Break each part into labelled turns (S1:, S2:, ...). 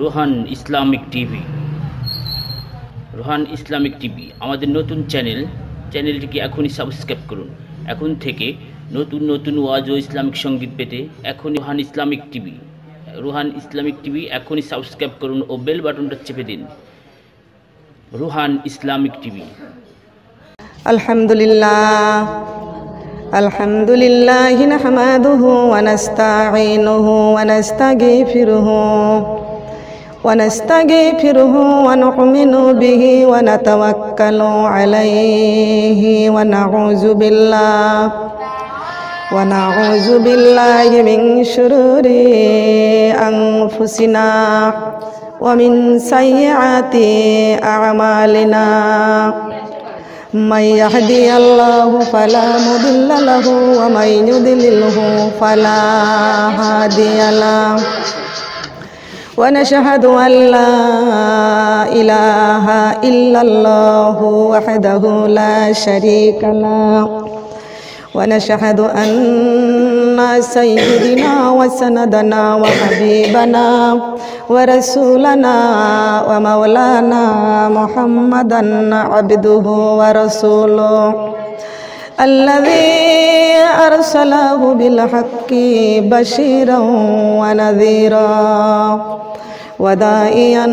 S1: Rohan Islamic TV Rohan Islamic TV আমাদের নতুন channel চ্যানেলটিকে এখনই সাবস্ক্রাইব করুন এখন থেকে নতুন নতুন ওয়াজ ও ইসলামিক সঙ্গীত পেতে এখনই Rohan Islamic TV Rohan Islamic TV এখনই সাবস্ক্রাইব করুন ও বেল বাটনটা চেপে দিন রোহান ইসলামিক টিভি
S2: الحمد لله الحمد لله نحمده ونستعينه ونستغفره ونستغفره ونؤمن به ونتوكل عليه ونعوذ بالله ونعوذ بالله من شرور أنفسنا ومن سيئات أعمالنا. من يهدي الله فلا مضل له ومن يضلله فلا هادي له. ونشهد أن لا إله إلا الله وحده لا شريك له. ونشهد أن سيدنا وسندنا وحبيبنا ورسولنا ومولانا محمدا عبده ورسوله الذي أرسله بالحق بشيرا ونذيرا. وداعيا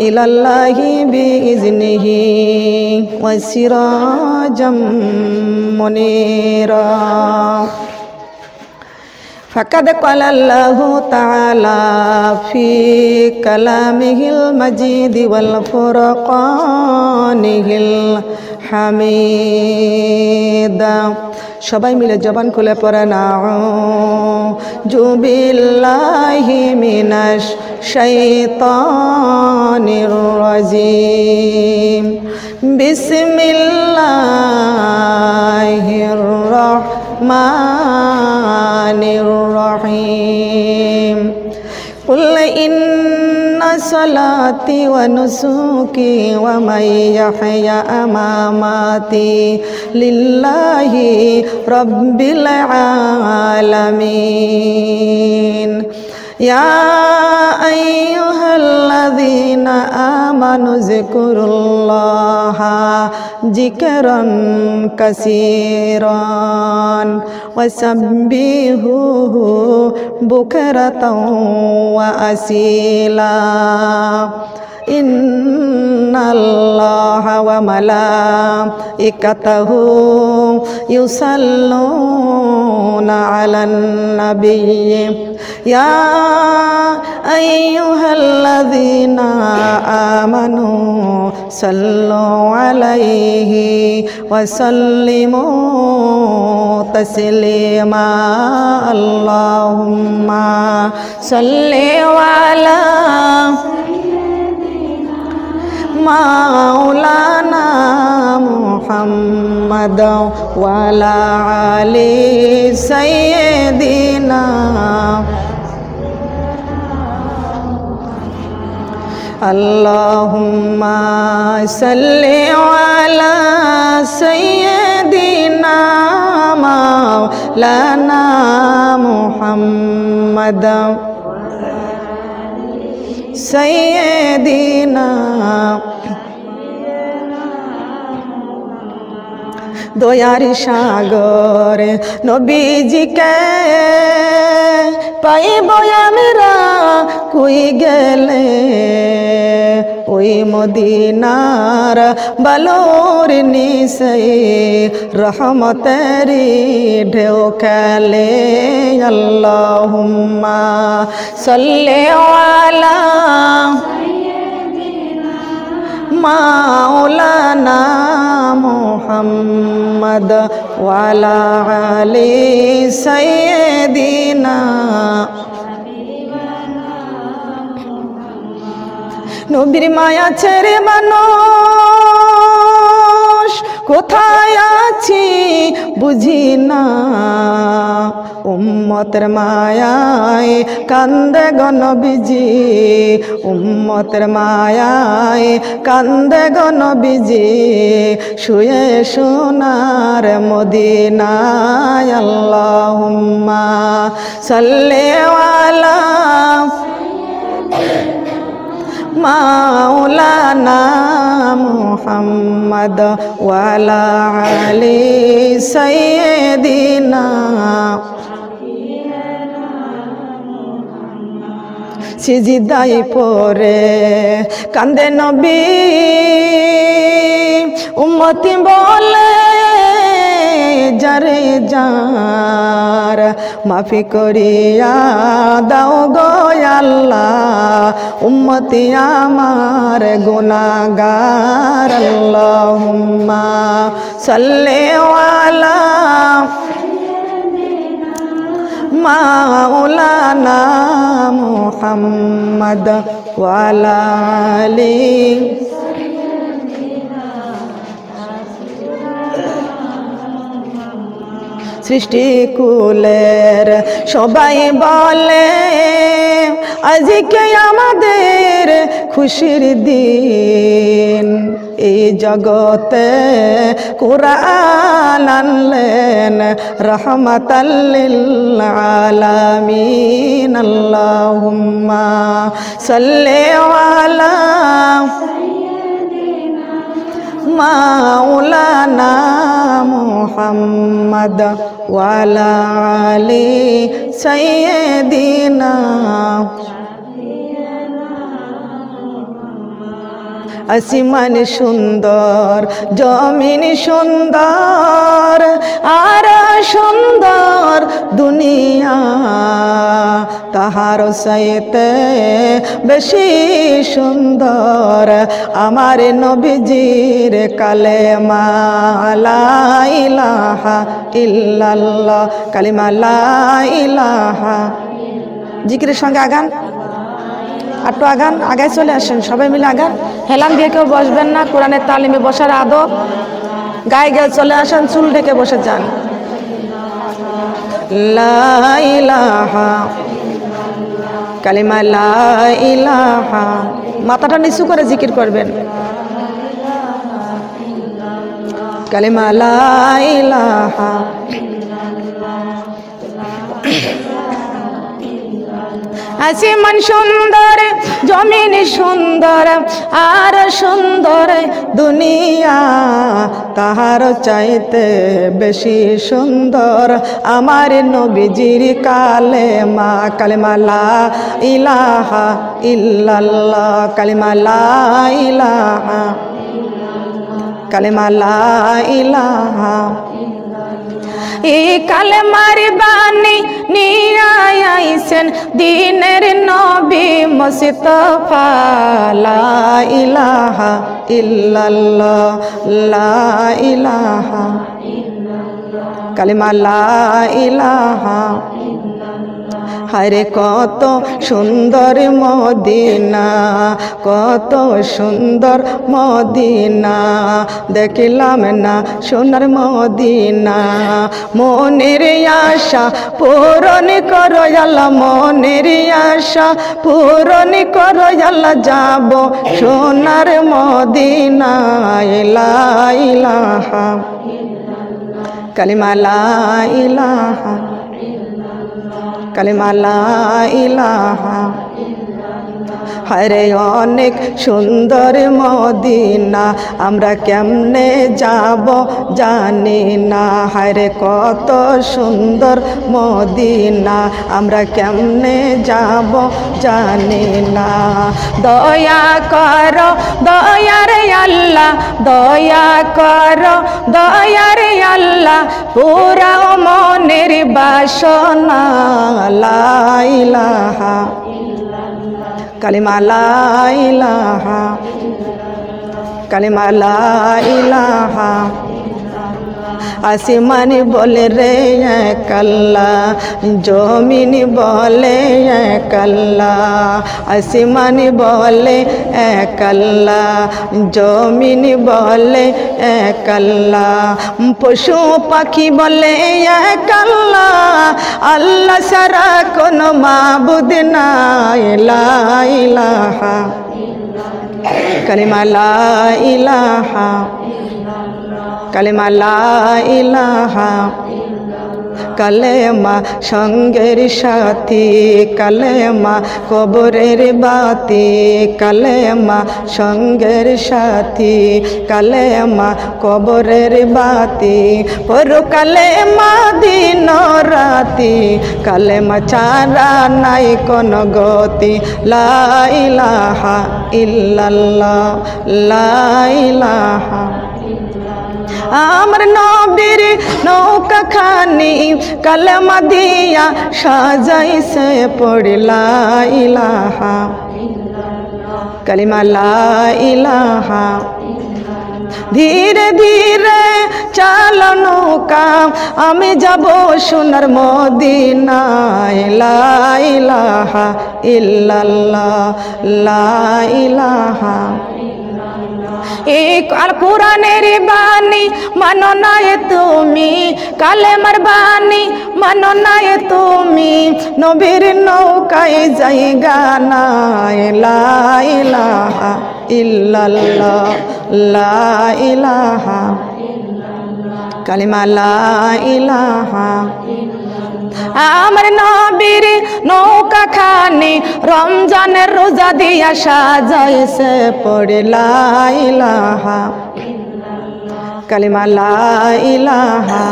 S2: إلى الله بإذنه وسراجا منيرا. فقد قال الله تعالى في كلامه المجيد والفرقانه الحميد সবাই মিলে জবান খুলে পড়ে না জুবিল্লাহি মিনাশ শাইতানির রাজিম বিসমিল্লাহির রহমানির রহিম قل إن صلاتي ونسكي ومن يحيا أماماتي لله رب العالمين يا أيها الذين آمنوا اذكروا الله ذكرا كثيرا وسبحوه بكرة وأسيلا إن الله وملائكته يصلون على النبي. يا أيها الذين آمنوا صلوا عليه وسلموا تسليما. اللهم صل على مولانا محمد وعلى آل سيدنا اللهم صل على سيدنا مولانا محمد. سيدنا দয়ার সাগর, নবীজিকে পাইব আমরা, কই গেলে? ওই মদিনার বালোর নিসে রহমতেরি ঢেউ খেলে। আল্লাহুম্মা সাল্লি আলা মাওলানা মোহাম্মদ ওয়ালা আলি সাইয়্যিদিনা নবীর মায়া ছেড়ে মানুষ কোথায় আছি বুঝি না। উম্মতের মায়ায় কান্দে গণবিজি। উম্মতের মায়ায় কান্দে গণবিজি। শুয়ে সোনার মদিনায় আল্লাহুম্মা সাল্লি আলা মাওলানা মুহাম্মদ ওয়ালা আলি সাইয়্যিদিনা সিজিদাই পরে কান্দে নবী উম্মতি বলে যারে যার মাফি করিয়া দাও আল্লাহ উম্মতি আমার গুনাগার আল্লাহুম্মা সাল্লি আলা মাওলানা মুহাম্মদ ওয়ালা আলি সৃষ্টিকুলের সবাই বলে আজকে আমাদের খুশির দিন। এই জগতে কোরআন আনলেন রহমতাল্লিল আলামিন আল্লাহুম্মা সাল্লি আলা মাওলানা মুহাম্মদ ওয়ালা আলি সাইয়্যিদিনা আসিমান সুন্দর, জমিন সুন্দর, আর সুন্দর দুনিয়া। তাহার সাইতে বেশি সুন্দর আমার নবীজির কালে ইলাহা ইল্লাল্লাহ, কালিমা লা ইলাহা। জিকিরের সঙ্গে আগান। একটু আগান, আগায় চলে আসেন, সবাই মিলে আগান। হেলান দিয়ে কেউ বসবেন না, কোরআনের তালিমে বসার আদব। গায়ে গায়ে চলে আসেন, চুল ঢেকে বসে যান। কালিমা লা ইলাহা। মাথাটা নিচু করে জিকির করবেন। কালিমা লা আসিমান সুন্দর, জমিন সুন্দর, আর সুন্দর দুনিয়া তাহার চাইতে বেশি সুন্দর। আমার নবীজির কালে মা কালেমালা ইলাহা ইল্লাল্লাহ কালেমালা ইলাহা কালেমালা ইলাহা এই কালেমার বাণী নিয়ে আইছেন দিনের নবী মুস্তাফা, লা ইলাহা ইল্লাল্লাহ, লা ইলাহা কালিমা লা ইলাহা হরে কত সুন্দর মদিনা, কত সুন্দর মদিনা। দেখিলাম না সোনার মদিনা। মনের আশা পূরণ করো মনের আশা পূরণ করো যাব সোনার মদিনা ইলা ইলাহা কালিমা লা ইলাহা কালিমা লা ইলাহা হরে অনেক সুন্দর মদিনা, আমরা কেমনে যাব জানি না। হরে কত সুন্দর মদিনা, আমরা কেমনে যাব জানি না। দয়া কর, দয়ার আল্লাহ, দয়া কর, দয়ার আল্লাহ পুরা মনের বাসনা লাইলাহা কালিমা লা ইলাহা কালিমা লা ইলাহা আসিমান বলে রে কাল্লা জমিন বলে কাল্লা আসিমান বলে কাল্লা জমিন বলে কাল্লা পশু পাখি বলে কাল্লা আল্লাহ সারা কোন মাবুদ না ইলাহা কালিমা লা ইলাহা কালিমা লা ইলাহা কালেমা সঙ্গের সাথী, কালেমা কবরের বাতি, কালেমা সঙ্গের সাথী, কালেমা কবরের বাতি, পর কালেমা দিন রাতি, কালেমা চারা নাই কোন গতি লাইলাহা ইল্লাল্লাহ লাইলাহা আমার নবীর নৌকা খানি, কালেমা দিয়া সাজাইছে পড়লা ইলাহা। কালিমা লা ইলাহা। ধীরে ধীরে চালো নৌকা, আমি যাব সোনার মদিনায়। লা ইলাহা ইল্লাল্লাহ, লা এক আর কোরআনের বাণী মানো নাই তুমি কালেমার বাণী মানো নাই তুমি নবীর নৌকায় নাই লা ইলাহা ইল্লাল্লাহ লা ইলাহা কালিমা লা আমার নবীর নৌকা খানি রমজানের রোজা দিয়া সাজাইছে পড়ে লাইলাহা কালিমা লাইলাহা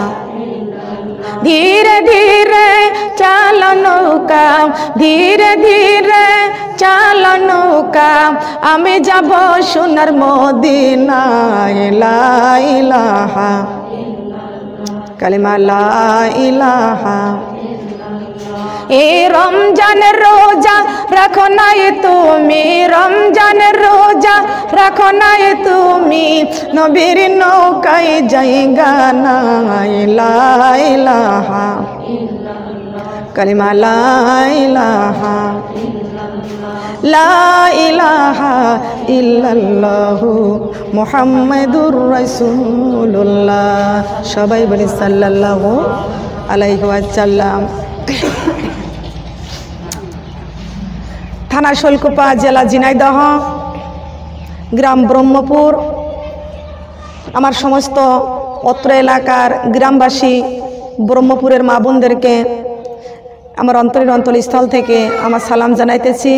S2: ধীরে ধীরে চাল নৌকা, ধীরে ধীরে চাল নৌকা, আমি যাব সোনার মদিনায় লাইলাহা কালিমা লাইলাহা এ রমজানের রোজা রাখো নাই তুমি রমজানের রোজা রাখো নাই তুমি, নবীর নৌকায় জায়গা লাইলাহা। কালিমা লাইলাহা ইল্লাল্লাহু সবাই বলি সাল্লাল্লাহু আলাইহি ওয়াসাল্লাম। থানা শৈলকুপা জেলা ঝিনাইদহ, গ্রাম ব্রহ্মপুর। আমার সমস্ত অত্র এলাকার গ্রামবাসী ব্রহ্মপুরের মা বোনদেরকে আমার অন্তরের অন্তরস্থল থেকে আমার সালাম জানাইতেছি।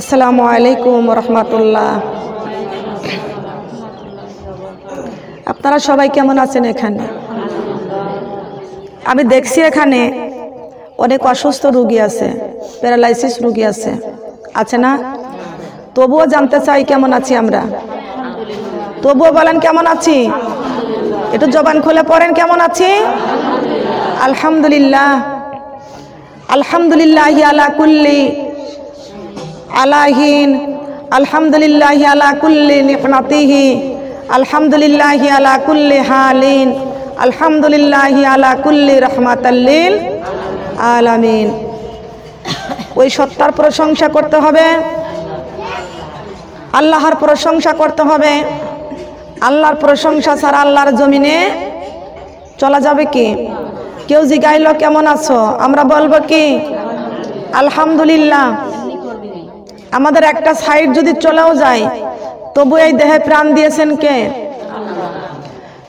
S2: আসসালামু আলাইকুম রহমতুল্লাহ। আপনারা সবাই কেমন আছেন এখানে? আমি দেখছি এখানে অনেক অসুস্থ রুগী আছে, প্যারালাইসিস রুগী আছে। আছে না? তবুও জানতে চাই কেমন আছি আমরা? তবুও বলেন কেমন আছি? একটু জবান খুলে পড়েন, কেমন আছি? আলহামদুলিল্লাহ। আলহামদুলিল্লাহ আলা কুল্লি আলাহিন, আলহামদুলিল্লাহ আলা কুল্লি নিকনাতিহি আলহামদুলিল্লাহ আলা কুল্লি হালিন, আলহামদুলিল্লাহ আলা কুল্লি রহমাতাল্লিল আলামিন। ওই সত্তার প্রশংসা করতে হবে, আল্লাহর প্রশংসা করতে হবে। আল্লাহর প্রশংসা ছাড়া আল্লাহর জমিনে চলা যাবে কি? কেউ জিগাইল, কেমন আছো? আমরা বলব কি? আলহামদুলিল্লাহ। আমাদের একটা সাইড যদি চলেও যায়, তবু এই দেহে প্রাণ দিয়েছেন কে?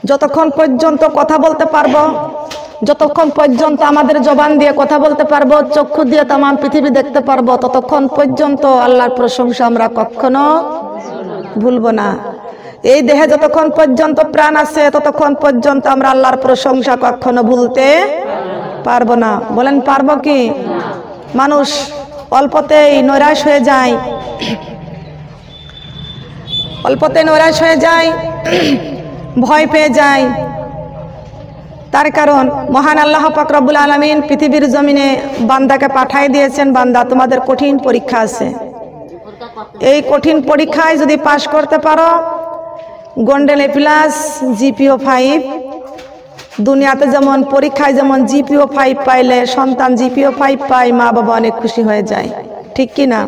S2: যতক্ষণ পর্যন্ত কথা বলতে পারব, যতক্ষণ পর্যন্ত আমাদের জবান দিয়ে কথা বলতে পারব, চক্ষু দিয়ে তাম পৃথিবী দেখতে পারব, ততক্ষণ পর্যন্ত আল্লাহর প্রশংসা আমরা কখনো ভুলবো না। এই দেহে যতক্ষণ পর্যন্ত প্রাণ আছে, ততক্ষণ পর্যন্ত আমরা আল্লাহর প্রশংসা কখনো ভুলতে পারব না। বলেন, পারব কি? মানুষ অল্পতেই নৈরাশ হয়ে যায়। অল্পতে নৈরাশ হয়ে যায়, ভয় পেয়ে যায়। তার কারণ, মহান আল্লাহ পাক রব্বুল আলমিন পৃথিবীর জমিনে বান্দাকে পাঠাই দিয়েছেন, বান্দা, তোমাদের কঠিন পরীক্ষা আছে। এই কঠিন পরীক্ষায় যদি পাশ করতে পারো এ প্লাস জিপিও ফাইভ দুনিয়াতে যেমন পরীক্ষায় যেমন জিপিও ফাইভ পাইলে সন্তান জিপিও ফাইভ পায় মা বাবা অনেক খুশি হয়ে যায়। ঠিক কি না?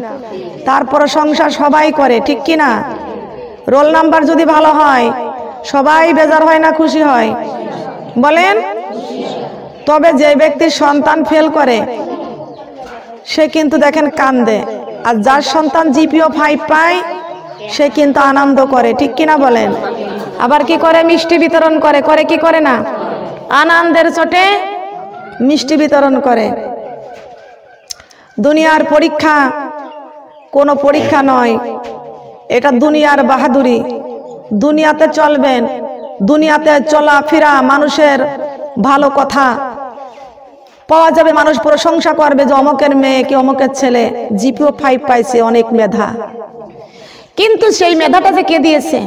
S2: তারপরে সংসার সবাই করে, ঠিক কি না? রোল নাম্বার যদি ভালো হয়, সবাই বেজার হয় না খুশি হয়? বলেন? তবে যে ব্যক্তির সন্তান ফেল করে, সে কিন্তু দেখেন কান্দে। আর যার সন্তান জিপিও ফাইভ পায়, সে কিন্তু আনন্দ করে, ঠিক কিনা বলেন? আবার কি করে? মিষ্টি বিতরণ করে করে কি করে না? আনন্দের চোটে মিষ্টি বিতরণ করে। দুনিয়ার পরীক্ষা কোনো পরীক্ষা নয়, এটা দুনিয়ার বাহাদুরি। দুনিয়াতে চলবেন, দুনিয়াতে চলা চলাফেরা মানুষের ভালো কথা। পাওয়া যাবে, মানুষ প্রশংসা করবে যে অমকের মেয়ে কি অমকের ছেলে। জিপিও ফাইভ পাইছে, অনেক মেধা। কিন্তু সেই মেধাটা যে কে দিয়েছে?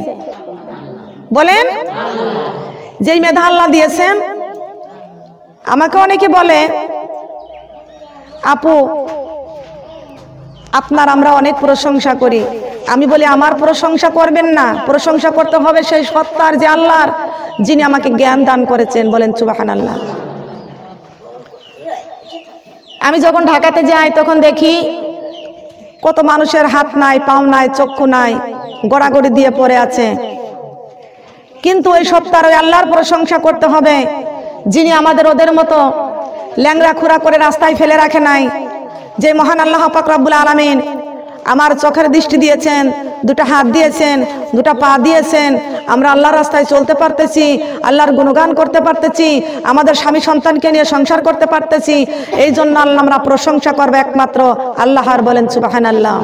S2: বলেন? যেই মেধা আল্লাহ দিয়েছেন, আমাকে অনেকে বলে, আপু, আপনার আমরা অনেক প্রশংসা করি। আমি বলি, আমার প্রশংসা করবেন না। প্রশংসা করতে হবে সেই সত্তার যে আল্লাহর, যিনি আমাকে জ্ঞান দান করেছেন। বলেন সুবাহান আল্লাহ আমি যখন ঢাকাতে যাই, তখন দেখি, কত মানুষের হাত নাই, পাও নাই, চক্ষু নাই, গড়াগড়ি দিয়ে পড়ে আছে। কিন্তু ওই সত্তার ওই আল্লাহর প্রশংসা করতে হবে। যিনি আমাদের ওদের মতো ল্যাংরা খুরা করে রাস্তায় ফেলে রাখে নাই, যে মহান আল্লাহ পাক রব্বুল আলামিন আমার চোখের দৃষ্টি দিয়েছেন, দুটো হাত দিয়েছেন, দুটো পা দিয়েছেন, আমরা আল্লাহর রাস্তায় চলতে পারতেছি, আল্লাহর গুণগান করতে পারতেছি, আমাদের স্বামী সন্তানকে নিয়ে সংসার করতে পারতেছি, এই জন্য আল্লাহ আমরা প্রশংসা করব একমাত্র আল্লাহর বলেন সুবাহান আল্লাহ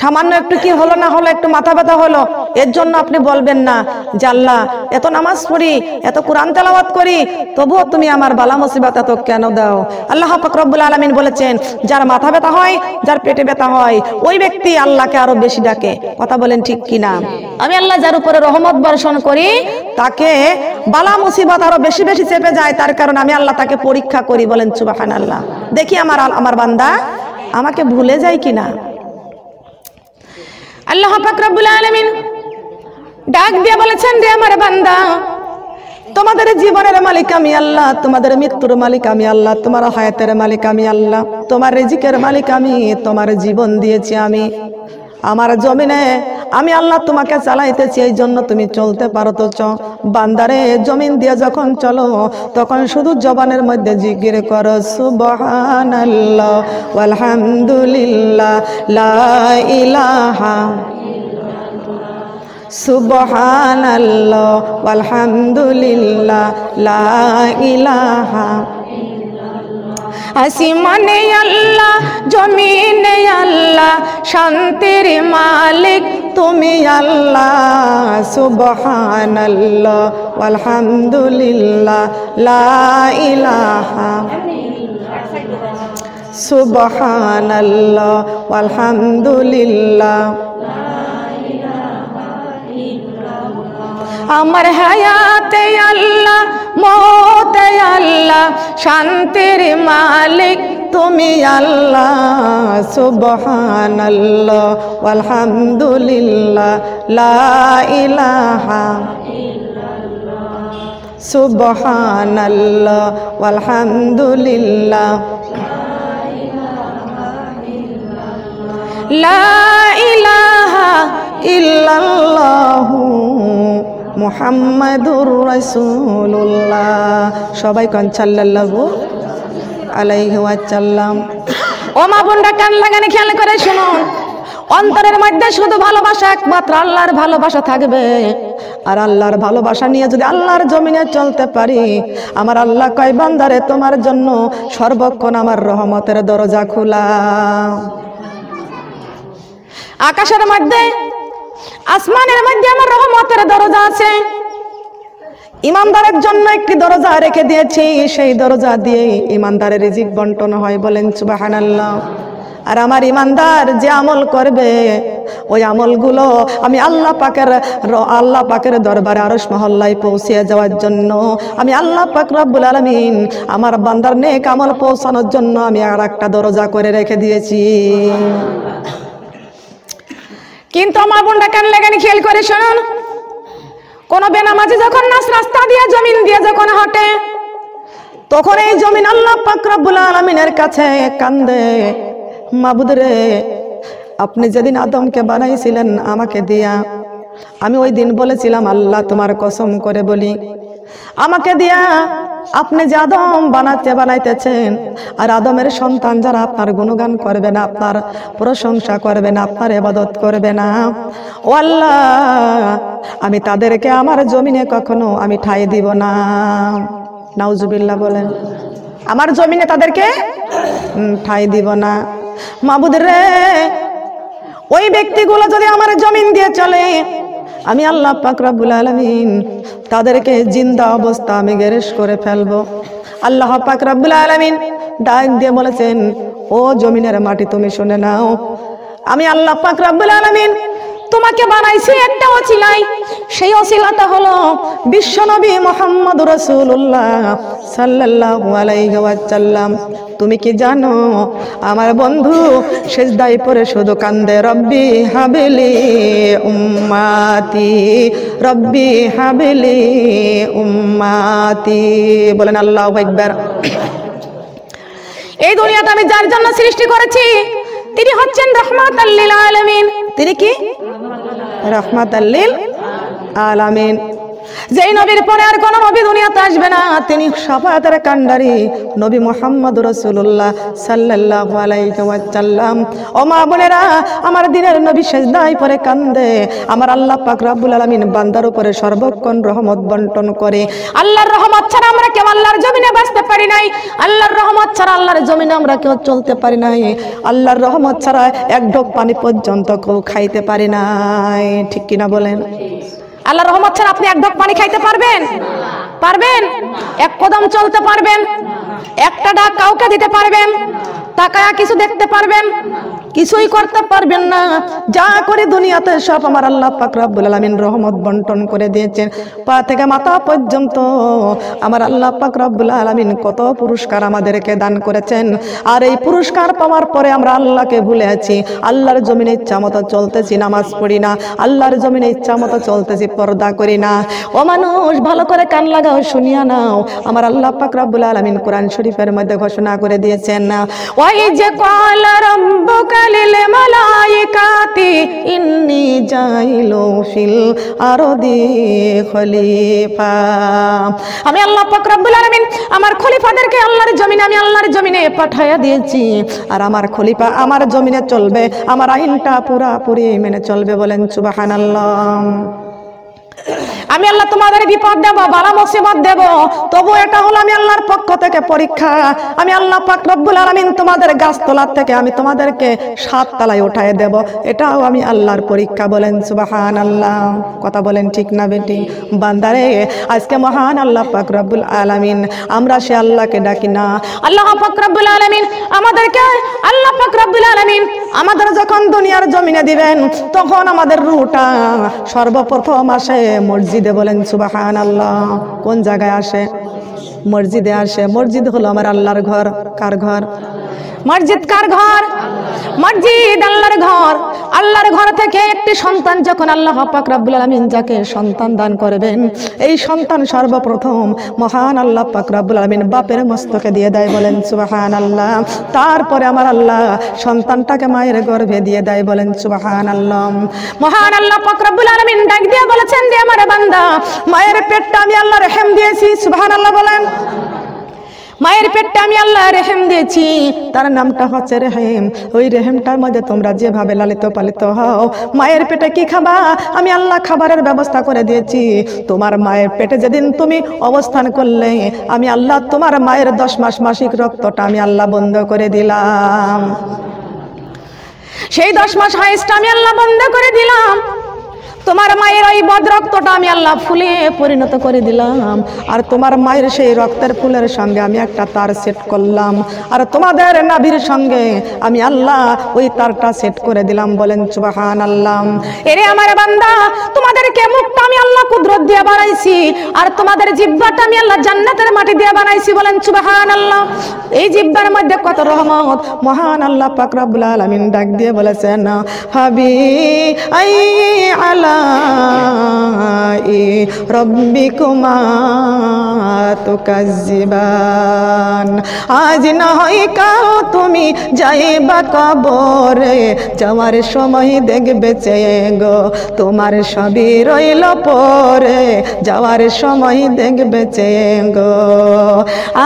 S2: সামান্য একটু কি হলো না হলো, একটু মাথা ব্যথা হলো, এর জন্য আপনি বলবেন না আল্লাহ, এত নামাজ পড়ি, এত কোরআন তেলাওয়াত করি, তবুও তুমি আমার বালা মুসিবত এত কেন দাও? আল্লাহ পাক রব্বুল আলামিন বলেছেন, যার মাথা ব্যথা হয়, যার পেটে ব্যথা হয়, ওই ব্যক্তি আল্লাহকে আরও বেশি ডাকে। কথা বলেন ঠিক কিনা? আমি আল্লাহ যার উপরে রহমত বর্ষণ করি, তাকে বালা মুসিবত আরও বেশি বেশি চেপে যায়, তার কারণ আমি আল্লাহ তাকে পরীক্ষা করি, বলেন সুবাহান আল্লাহ দেখি আমার আমার বান্দা, আমাকে ভুলে যায় কিনা? আল্লাহ পাক রব্বুল আলামিন ডাক দিয়ে বলেছেন, রে আমার বান্দা, তোমাদের জীবনের মালিক আমি আল্লাহ, তোমাদের মৃত্যুর মালিক আমি আল্লাহ, তোমার হায়াতের মালিক আমি আল্লাহ, তোমার রিজিকের মালিক আমি, তোমার জীবন দিয়েছি আমি। আমার জমিনে আমি আল্লাহ তোমাকে চালাইতেছি, এই জন্য তুমি চলতে পারো তো চ। বান্দারে, জমিন দিয়ে যখন চলো, তখন শুধু জবানের মধ্যে জিজ্ঞের করো, সুবহানাল্লাহ আলহামদুলিল্লাহ লা ইলাহা সুবহানাল্লাহ আলহামদুলিল্লাহ লা ইলাহা আসিমানে আল্লাহ জমিনে আল্লাহ শান্তির মালিক তুমি আল্লাহ। সুবহানাল্লাহ আলহামদুলিল্লাহ লা ইলাহা। সুবহানাল্লাহ আলহামদুলিল্লাহ আমার হায়াতে আল্লাহ, মতে আল্লাহ, শান্তির মালিক তুমি আল্লাহ, সুবহানাল্লাহ আলহামদুলিল্লাহ লা ইলাহা সুবহানাল্লাহ আলহামদুলিল্লাহ লা ইলাহা মুহাম্মাদুর রাসূলুল্লাহ। সবাই কন, সাল্লাল্লাহু আলাইহি ওয়াসাল্লাম। ও মা বোনরা, কান লাগানে খেয়াল করে শুনুন। অন্তরের মধ্যে শুধু ভালোবাসা একমাত্র আল্লাহর ভালোবাসা থাকবে। আর আল্লাহর ভালোবাসা নিয়ে যদি আল্লাহর জমিনে চলতে পারি, আমার আল্লাহ কয়, বান্দারে, তোমার জন্য সর্বক্ষণ আমার রহমতের দরজা খোলা। আকাশের মধ্যে আসমানের মধ্যে আমার রহমতের দরজা আছে। ইমানদারের জন্য একটি দরজা রেখে দিয়েছি। সেই দরজা দিয়ে ইমানদারের রিজিক বন্টন হয় বলেন, সুবাহানাল্লাহ। আর আমার ইমানদার যে আমল করবে, ওই আমলগুলো আমি আল্লাহ পাকের আল্লাহ পাকের দরবারে আরস মহল্লায় পৌঁছে যাওয়ার জন্য, আমি আল্লাহ পাক রব্বুল আলমিন আমার বান্দার নেক আমল পৌঁছানোর জন্য আমি আর একটা দরজা করে রেখে দিয়েছি। কিন্তু আমার বোনটা কান লেগানি খেয়াল করে শুনুন? কোন বেনামাজি যখন নাচ রাস্তা দিয়ে জমিন দিয়ে যখন হাঁটে, তখন এই জমিন আল্লাহ পাক রব্বুল আলমিনের কাছে কান্দে। মাবুদ রে, আপনি যেদিন আদমকে বানাইছিলেন আমাকে দিয়া, আমি ওই দিন বলেছিলাম, আল্লাহ তোমার কসম করে বলি। আমাকে দিয়া আপনি যে আদম বানাতে বানাইতেছেন, আর আদমের সন্তান যারা আপনার গুণগান করবে না, আপনার প্রশংসা করবে না, আপনার এবাদত করবে না, ও আল্লাহ, আমি তাদেরকে আমার জমিনে কখনো আমি ঠাই দিব না। নাউজুবিল্লাহ বলেন, আমার জমিনে তাদেরকে ঠাই দিব না। মাবুদ রে, ওই ব্যক্তিগুলো যদি আমার জমিন দিয়ে চলে আমি আল্লাহ পাকরাবুল আলমিন তাদেরকে জিন্দা অবস্থা আমি গ্যারেস করে ফেলব। আল্লাহ পাকরাবুল আলমিন ডাক দিয়ে বলেছেন, ও জমিনের মাটি তুমি শুনে নাও। আমি আল্লাহ পাকরাবুল আলামিন তোমাকে বানাইছে একটা অচিলাই সেই অছিলাটা হলো বিশ্বনবী মোহাম্মদ রসুল্লাহ সাল্লাল্লাহু আলাইহি তুমি কি জানো, আমার বন্ধু সেজদাই পরে শুধু কান্দে, রব্বি হাবিলি উম্মাতি, রব্বি হাবিলি উম্মাতি। বলেন আল্লাহ আকবার। এই দুনিয়াটা আমি যার জন্য সৃষ্টি করেছি, তিনি হচ্ছেন রহমাত আল্লিল আলামিন। তিনি কি? রহমাত আল্লিল আলামিন যেই নবীর পরে আর কোন নবী দুনিয়াতে আসবে না, তিনি সাফায়াতের কান্ডারি নবী মোহাম্মদ রসুল্লাহ সাল্লাল্লাহু আলাইহি ওয়াসাল্লাম। ও মা বোনেরা, আমার দিনের নবী সেজদাই পরে কান্দে, আমার আল্লাহ পাক রব্বুল আলামিন বান্দার উপরে সর্বক্ষণ রহমত বন্টন করে। আল্লাহর রহমত ছাড়া আমরা কেউ আল্লাহর জমিনে বাঁচতে পারি নাই। আল্লাহর রহমত ছাড়া আল্লাহর জমিনে আমরা কেউ চলতে পারি নাই। আল্লাহর রহমত ছাড়া এক ঢোক পানি পর্যন্ত কেউ খাইতে পারি নাই। ঠিক কিনা বলেন? আল্লাহর রহমত ছাড়া আপনি এক ঢোক পানি খাইতে পারবেন? পারবেন? এক কদম চলতে পারবেন? একটা ডাক কাউকে দিতে পারবেন? তাকায়া কিছু দেখতে পারবেন? কিছুই করতে পারবেন না। যা করে দুনিয়াতে সব আমার আল্লাহ পাকরাবুল আলমিন রহমত বন্টন করে দিয়েছেন। পা থেকে মাথা পর্যন্ত আমার আল্লাহ পাকরাবুল আলমিন কত পুরস্কার আমাদেরকে দান করেছেন। আর এই পুরস্কার পাওয়ার পরে আমরা আল্লাহকে ভুলে আছি। আল্লাহর জমিনে ইচ্ছা মতো চলতেছি, নামাজ পড়ি না। আল্লাহর জমিনে ইচ্ছা মতো চলতেছি, পর্দা করি না। ও মানুষ, ভালো করে কান লাগাও, শুনিয়া নাও। আমার আল্লাহ পাকরাবুল আলমিন কোরআন শরীফের মধ্যে ঘোষণা করে দিয়েছেন না ওই যে কল রম্বকা লিল মালাইকাতি, ইন্নি জাইলু ফিল আরদি খলিফা। আমি আল্লাহ পাক রব্বুল আলামিন আমার খলিফাদেরকে আল্লাহর জমিনে, আমি আল্লাহর জমিনে পাঠায়া দিয়েছি। আর আমার খলিফা আমার জমিনে চলবে, আমার আইনটা পুরোপুরি মেনে চলবে বলেন সুবহানাল্লাহ। আমি আল্লাহ তোমাদের বিপদ দেব, বালা মুসিবত দেব। তবু এটা হলো আমি আল্লাহর পক্ষ থেকে পরীক্ষা। আমি আল্লাহ পাক রব্বুল আলামিন তোমাদের গাছতলার থেকে আমি তোমাদেরকে সাত তলায় উঠায় দেব। এটাও আমি আল্লাহর পরীক্ষা বলেন সুবাহান আল্লাহ কথা বলেন ঠিক না বেটি? বান্দারে, আজকে মহান আল্লাহ পাক রব্বুল আলামিন, আমরা সে আল্লাহকে ডাকি না। আল্লাহ পাক রব্বুল আলামিন আমাদেরকে, আল্লাহ পাক রব্বুল আলামিন আমাদের যখন দুনিয়ার জমিনে দিবেন, তখন আমাদের রুটা সর্বপ্রথম আসে। মসজিদে বলেন সুবাহান আল্লাহ কোন জায়গায় আসে? মসজিদে আসে। মসজিদ হলো আমার আল্লাহর ঘর। কার ঘর? মসজিদ কার ঘর? মসজিদ আল্লাহর ঘর। আল্লাহর ঘর থেকে একটি সন্তান যখন আল্লাহ পাক রব্বুল আলামিন যাকে সন্তান দান করবেন, এই সন্তান সর্বপ্রথম মহান আল্লাহ পাক রব্বুল আলামিন বাপের মস্তকে দিয়ে দেয় বলেন সুবহান আল্লাহ তারপরে আমার আল্লাহ সন্তানটাকে মায়ের গর্ভে দিয়ে দেয় বলেন সুবহান আল্লাহ মহান আল্লাহ পাক রব্বুল আলামিন ডাক দিয়ে বলেছেন যে আমার বান্দা, মায়ের পেটটা আমি আল্লাহর রহম দিয়েছি। সুবহান আল্লাহ বলেন। মায়ের পেটটা আমি আল্লাহ রেহেম দিয়েছি। তার নামটা হচ্ছে রেহেম। ওই রেহেমটার মধ্যে তোমরা যেভাবে লালিত পালিত হও, মায়ের পেটে কি খাবা? আমি আল্লাহ খাবারের ব্যবস্থা করে দিয়েছি। তোমার মায়ের পেটে যেদিন তুমি অবস্থান করলে, আমি আল্লাহ তোমার মায়ের দশ মাস মাসিক রক্তটা আমি আল্লাহ বন্ধ করে দিলাম। সেই দশ মাস হাইস্ট আমি আল্লাহ বন্ধ করে দিলাম। তোমার মায়ের ওই বদ রক্তটা আমি আল্লাহ ফুলে পরিণত করে দিলাম। আর তোমার মায়ের সেই রক্তের ফুলের সঙ্গে আমি একটা তার সেট করলাম। আর তোমাদের নাভির সঙ্গে আমি আল্লাহ ওই তারটা সেট করে দিলাম বলেন সুবাহান আল্লাহ এরে আমার বান্দা, তোমাদেরকে মুখটা আমি আল্লাহ কুদরত দিয়ে বানাইছি। আর তোমাদের জিব্বাটা আমি আল্লাহ জান্নাতের মাটি দিয়ে বানাইছি বলেন সুবাহান আল্লাহ এই জিব্বার মধ্যে কত রহমত। মহান আল্লাহ পাক রব্বুল আলামিন ডাক দিয়ে বলেছেন হাবি আই আলা রব্বিকুমা তুকাজ্জিবান আজ না হয় কাও তুমি যাইবা কবরে, যাওয়ার সময় দেখবে চেয়ে গো, তোমার সবই রইল পরে, যাওয়ার সময় দেখবে চেয়ে গো।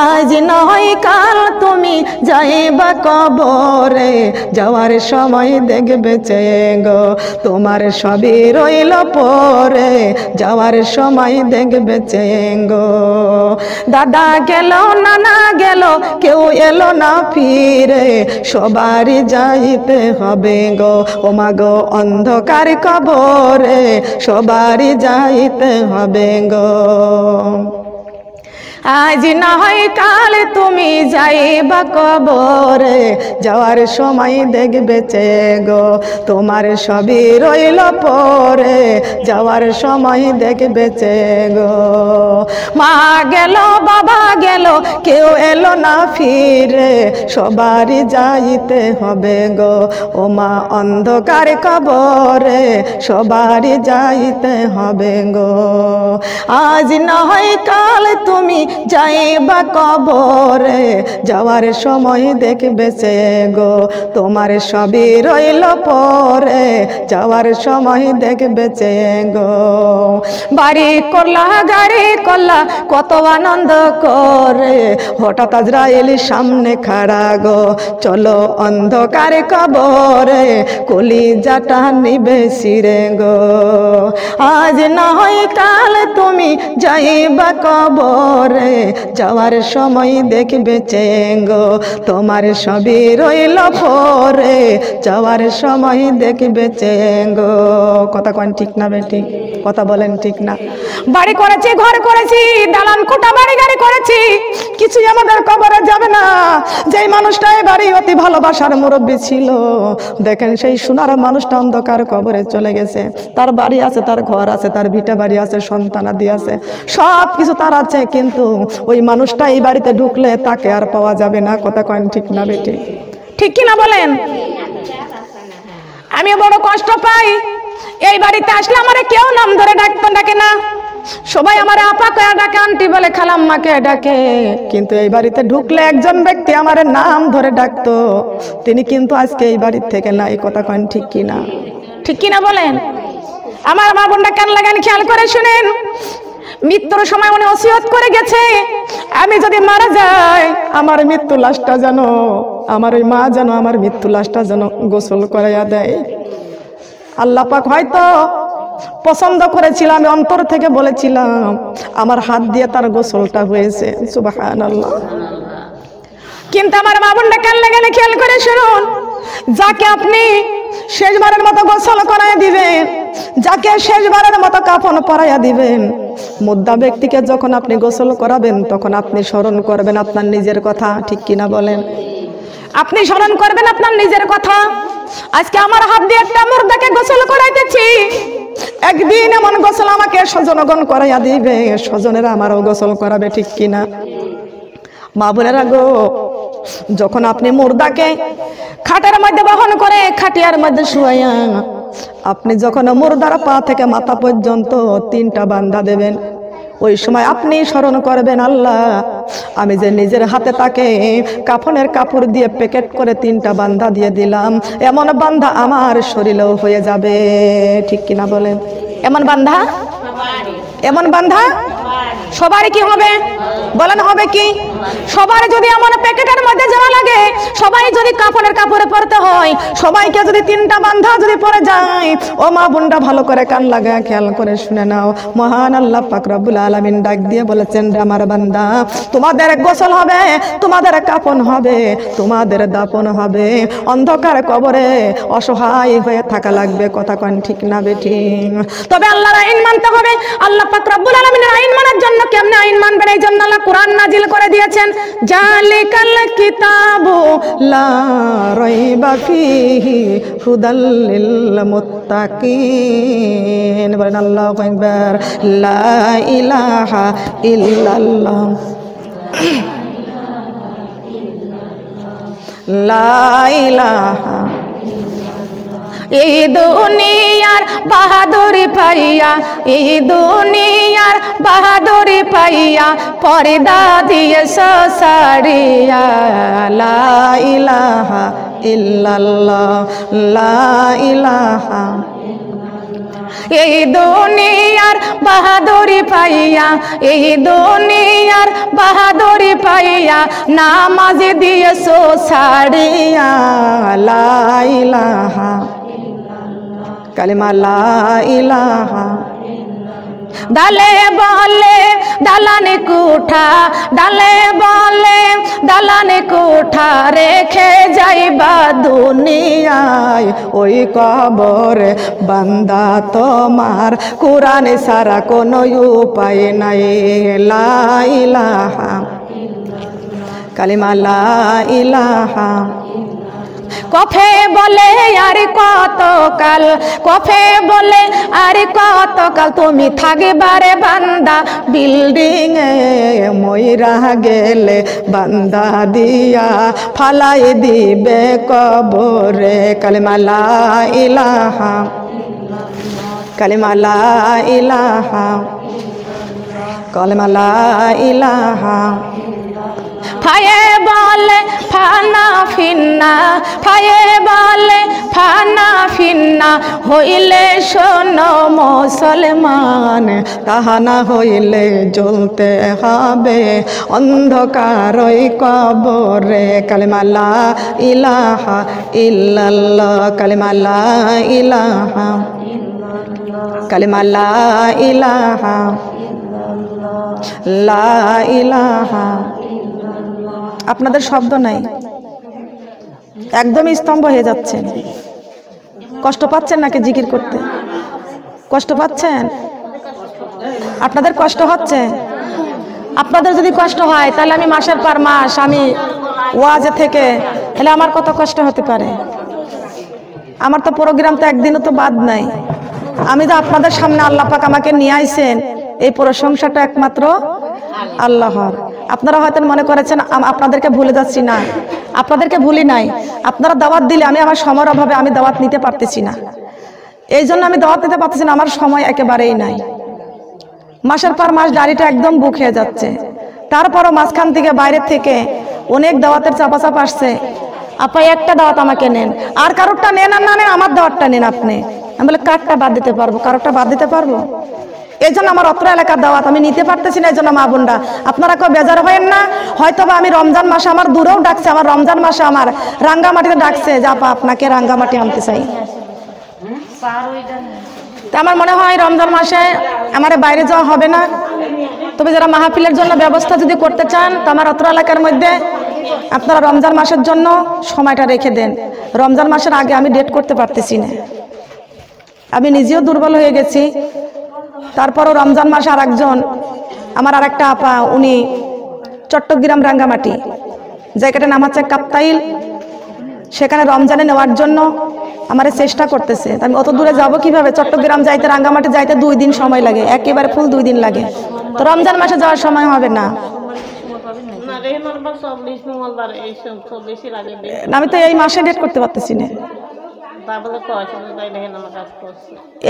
S2: আজ নয় কাল তুমি যাইবা কবরে, যাওয়ার সময় দেখবে চেয়ে গো, তোমার সবই রইল রইল পরে, যাওয়ার সময় দেখবে চেঙ্গো। দাদা গেল, নানা গেল, কেউ এলো না ফিরে, সবারই যাইতে হবে গো। ও গো অন্ধকার কবরে, সবারই যাইতে হবে গো। আজ না হয় কাল তুমি যাইবা কবরে, যাওয়ার সময় দেখবে গো, তোমার সবই রইল পরে, যাওয়ার সময় দেখবে গো। মা গেল, বাবা গেল, কেউ এলো না ফিরে, সবারই যাইতে হবে গো। ও মা অন্ধকার কবরে, সবারই যাইতে হবে গো। আজ না হয় কাল তুমি যাইবা কবরে যাওয়ার সময় দেখবে সে গো। তোমার সবই রইল পরে, যাওয়ার সময় দেখবে সে গো। বাড়ি করলা, গাড়ি করলা, কত আনন্দ করে। হঠাৎ আজরাইল সামনে খাড়া গো। চলো অন্ধকার কবরে কলি যাটা নিবে সিরে গো। আজ না হয় কাল তুমি যাই যাইবা কবরে যাওয়ার সময় দেখবে চেঙ্গো। তোমার সবই রইল পরে যাওয়ার সময় দেখবে চেঙ্গো। কথা কন ঠিক না বেটি? কথা বলেন ঠিক না। বাড়ি করেছি, ঘর করেছি, দালান কোটা বাড়ি গাড়ি করেছি, কিছুই আমাদের কবরে যাবে না। যেই মানুষটা বাড়ি অতি ভালোবাসার মুরব্বী ছিল, দেখেন সেই সোনার মানুষটা অন্ধকার কবরে চলে গেছে। তার বাড়ি আছে, তার ঘর আছে, তার ভিটা বাড়ি আছে, সন্তানাদি আছে। সব কিছু তার আছে, কিন্তু ওই মানুষটা এই বাড়িতে ঢুকলে তাকে আর পাওয়া যাবে না কথা কয়েন ঠিক না বেটি? ঠিক কি না বলেন? আমি বড় কষ্ট পাই। এই বাড়িতে আসলে আমার কেউ নাম ধরে ডাকতো ডাকে না। সবাই আমার আপা কয়া ডাকে আন্টি বলে খালাম্মাকে ডাকে। কিন্তু এই বাড়িতে ঢুকলে একজন ব্যক্তি আমার নাম ধরে ডাকতো। তিনি কিন্তু আজকে এই বাড়ির থেকে না এই কথা কন ঠিক কি না? ঠিক কি না বলেন? আমার মা বোনটা কান লাগান খেয়াল করে শুনেন। মৃত্যুর সময় উনি ওসিয়ত করে গেছে। আমি যদি মারা যাই, আমার মৃত্যু লাশটা যেন, আমার ওই মা যেন আমার মৃত্যু লাশটা যেন গোসল করাইয়া দেয়। আল্লাহ পাক হয়তো পছন্দ করেছিলাম আমি অন্তর থেকে বলেছিলাম, আমার হাত দিয়ে তার গোসলটা হয়েছে। আল্লাহ কিন্তু আমার মা বোনটা কান লাগালে খেয়াল করে শুনুন যাকে আপনি শেষবারের মতো গোসল করাইয়া দিবেন, যাকে শেষবারের মতো কাফন পরাইয়া দিবেন, মুদ্রা ব্যক্তিকে যখন আপনি গোসল করাবেন, তখন আপনি স্মরণ করবেন আপনার নিজের কথা, ঠিক কিনা বলেন? আপনি স্মরণ করবেন আপনার নিজের কথা? আজকে আমার হাত দিয়ে একটা মুর্দাকে গোসল করাইতেছি। একদিন এমন গোসল আমাকে স্বজনগণ করাইয়া দিবে, স্বজনেরা আমারও গোসল করাবে, ঠিক কিনা? মা বোনেরা গো যখন আপনি মুর্দাকে খাটের মধ্যে বহন করে খাটিয়ার মধ্যে শুয়াইয়া আপনি যখন মুর্দার পা থেকে মাথা পর্যন্ত তিনটা বান্ধা দেবেন ওই সময় আপনি স্মরণ করবেন আল্লাহ আমি যে নিজের হাতে তাকে কাফনের কাপড় দিয়ে প্যাকেট করে তিনটা বান্ধা দিয়ে দিলাম এমন বান্ধা আমার শরীরেও হয়ে যাবে ঠিক কিনা বলেন? এমন বান্ধা এমন বান্ধা সবারই কি হবে? বলেন হবে কি? সবার যদি এমন প্যাকেটের মধ্যে যাওয়া লাগে, সবাই যদি কাপড়ের কাপড়ে পড়তে হয়, সবাইকে যদি তিনটা বান্ধা যদি পরে যায়, ও মা বোনটা ভালো করে কান লাগা, খেয়াল করে শুনে নাও। মহান আল্লাহ রব্বুল আলামিন ডাক দিয়ে বলেছেন আমার বান্দা, তোমাদের গোসল হবে, তোমাদের কাপন হবে, তোমাদের দাপন হবে। অন্ধকার কবরে অসহায় হয়ে থাকা লাগবে, কথা কন ঠিক না বেঠি তবে আল্লাহর আইন মানতে হবে। আল্লাহ রব্বুল আলামিনের আইন মানার জন্য কেমনে আইন মানবেন? এই জন্য আল্লাহ কোরআন নাজিল করে দিয়েছেন, জালিকাল কিতাবু লা রাইবা ফিহি হুদাল লিল মুত্তাকিন বলেন, আল্লাহু আকবার। লা ইলাহা ইল্লাল্লাহ। লা ইলাহা এই দুনিয়ার বাহাদুরি পাইয়া এই দুনিয়ার বাহাদুরি পাইয়া পর্দা দিয়ে সারিয়া। লা ইলাহা ইল্লাল্লাহ ইলাহা এই দুনিয়ার বাহাদুরি পাইয়া এই দুনিয়ার বাহাদুরি পাইয়া নামাজ দিয়ে সো সারিয়া। লা ইলাহা কালিমা ইলাহা ডালে বলে, দালানে কুঠা, ডালে বলে, দালানে কুঠা রেখে যাইবা দুনিয়ায়। ওই কবরে বান্দা তোমার কোরআনে সারা কোনো উপায় নাই। লা ইলাহা কালিমা লা ইলাহা কফে বলে, আর কতকাল? কফে বলে, আর কতকাল? তুমি থাকবারে বান্দা বিল্ডিং এ ময়রা গেলে বান্দা দিয়া ফালাই দিবে কবরে। কালিমালা ইলাহা কালিমালা ইলাহা কালিমালা ইলাহা ফায়ে বলে, ফানা ফিন্না, ফায়ে বলে, ফানা ফিন্না, হইলে শোনো মুসলমান, তাহা হইলে জ্বলতে হবে। অন্ধকার ওই কবরে কালিমালা ইলাহা ইল্লাল্লাহ কালিমালা ইলাহা কালিমালা ইলাহা লা ইলাহা আপনাদের শব্দ নাই। একদমই স্তম্ভ হয়ে যাচ্ছেন। কষ্ট পাচ্ছেন নাকি জিকির করতে? কষ্ট পাচ্ছেন? আপনাদের কষ্ট হচ্ছে? আপনাদের যদি কষ্ট হয়, তাহলে আমি মাসের পর মাস আমি ওয়াজে থেকে, তাহলে আমার কত কষ্ট হতে পারে? আমার তো প্রোগ্রাম তো একদিনও তো বাদ নাই। আমি তো আপনাদের সামনে আল্লাহ পাক আমাকে নিয়ে আইছেন। এই প্রশংসাটা একমাত্র আল্লাহর। আপনারা হয়তো মনে করেছেন আপনাদেরকে ভুলে যাচ্ছি না। আপনাদেরকে ভুলি নাই। আপনারা দাওয়াত দিলে আমি আমার সময়ের অভাবে আমি দাওয়াত নিতে পারতেছি না। এই জন্য আমি দাওয়াত নিতে পারতেছি না, আমার সময় একেবারেই নাই। মাসের পর মাস দাড়িটা একদম বুক হয়ে যাচ্ছে। তারপরও মাঝখান থেকে, বাইরের থেকে অনেক দাওয়াতের চাপাচাপ আসছে। আপা, একটা দাওয়াত আমাকে নেন। আর কারোরটা নেন আর না নেন, আমার দাওয়াতটা নেন আপনি। আমি বলে, কারটা বাদ দিতে পারব? কারোরটা বাদ দিতে পারব? এই জন্য আমার অত্র এলাকার দাওয়াত আমি নিতে পারতেছি না এই জন্য মা বোনরা। আপনারা কেউ বেজার হয়েন না হয়তো বা আমি রমজান মাসে আমার দূরেও ডাকছে, আমার রমজান মাসে আমার রাঙ্গামাটিতে ডাকছে। যে আপা, আপনাকে রাঙ্গামাটি আনতে চাই। তা আমার মনে হয় রমজান মাসে আমার বাইরে যাওয়া হবে না। তবে যারা মাহফিলের জন্য ব্যবস্থা যদি করতে চান, তো আমার অত্র এলাকার মধ্যে আপনারা রমজান মাসের জন্য সময়টা রেখে দেন। রমজান মাসের আগে আমি ডেট করতে পারতেছি না। আমি নিজেও দুর্বল হয়ে গেছি। তারপরও রমজান মাসে আর একজন আমার আর একটা আপা উনি চট্টগ্রাম রাঙ্গামাটি। জায়গাটার নাম হচ্ছে কাপ্তাইল। সেখানে রমজানে নেওয়ার জন্য আমার চেষ্টা করতেছে। আমি অত দূরে যাব কীভাবে? চট্টগ্রাম যাইতে রাঙ্গামাটি যাইতে দুই দিন সময় লাগে। একেবারে ফুল দুই দিন লাগে। তো রমজান মাসে যাওয়ার সময় হবে না। আমি তো এই মাসে ডেট করতে পারতেছি না।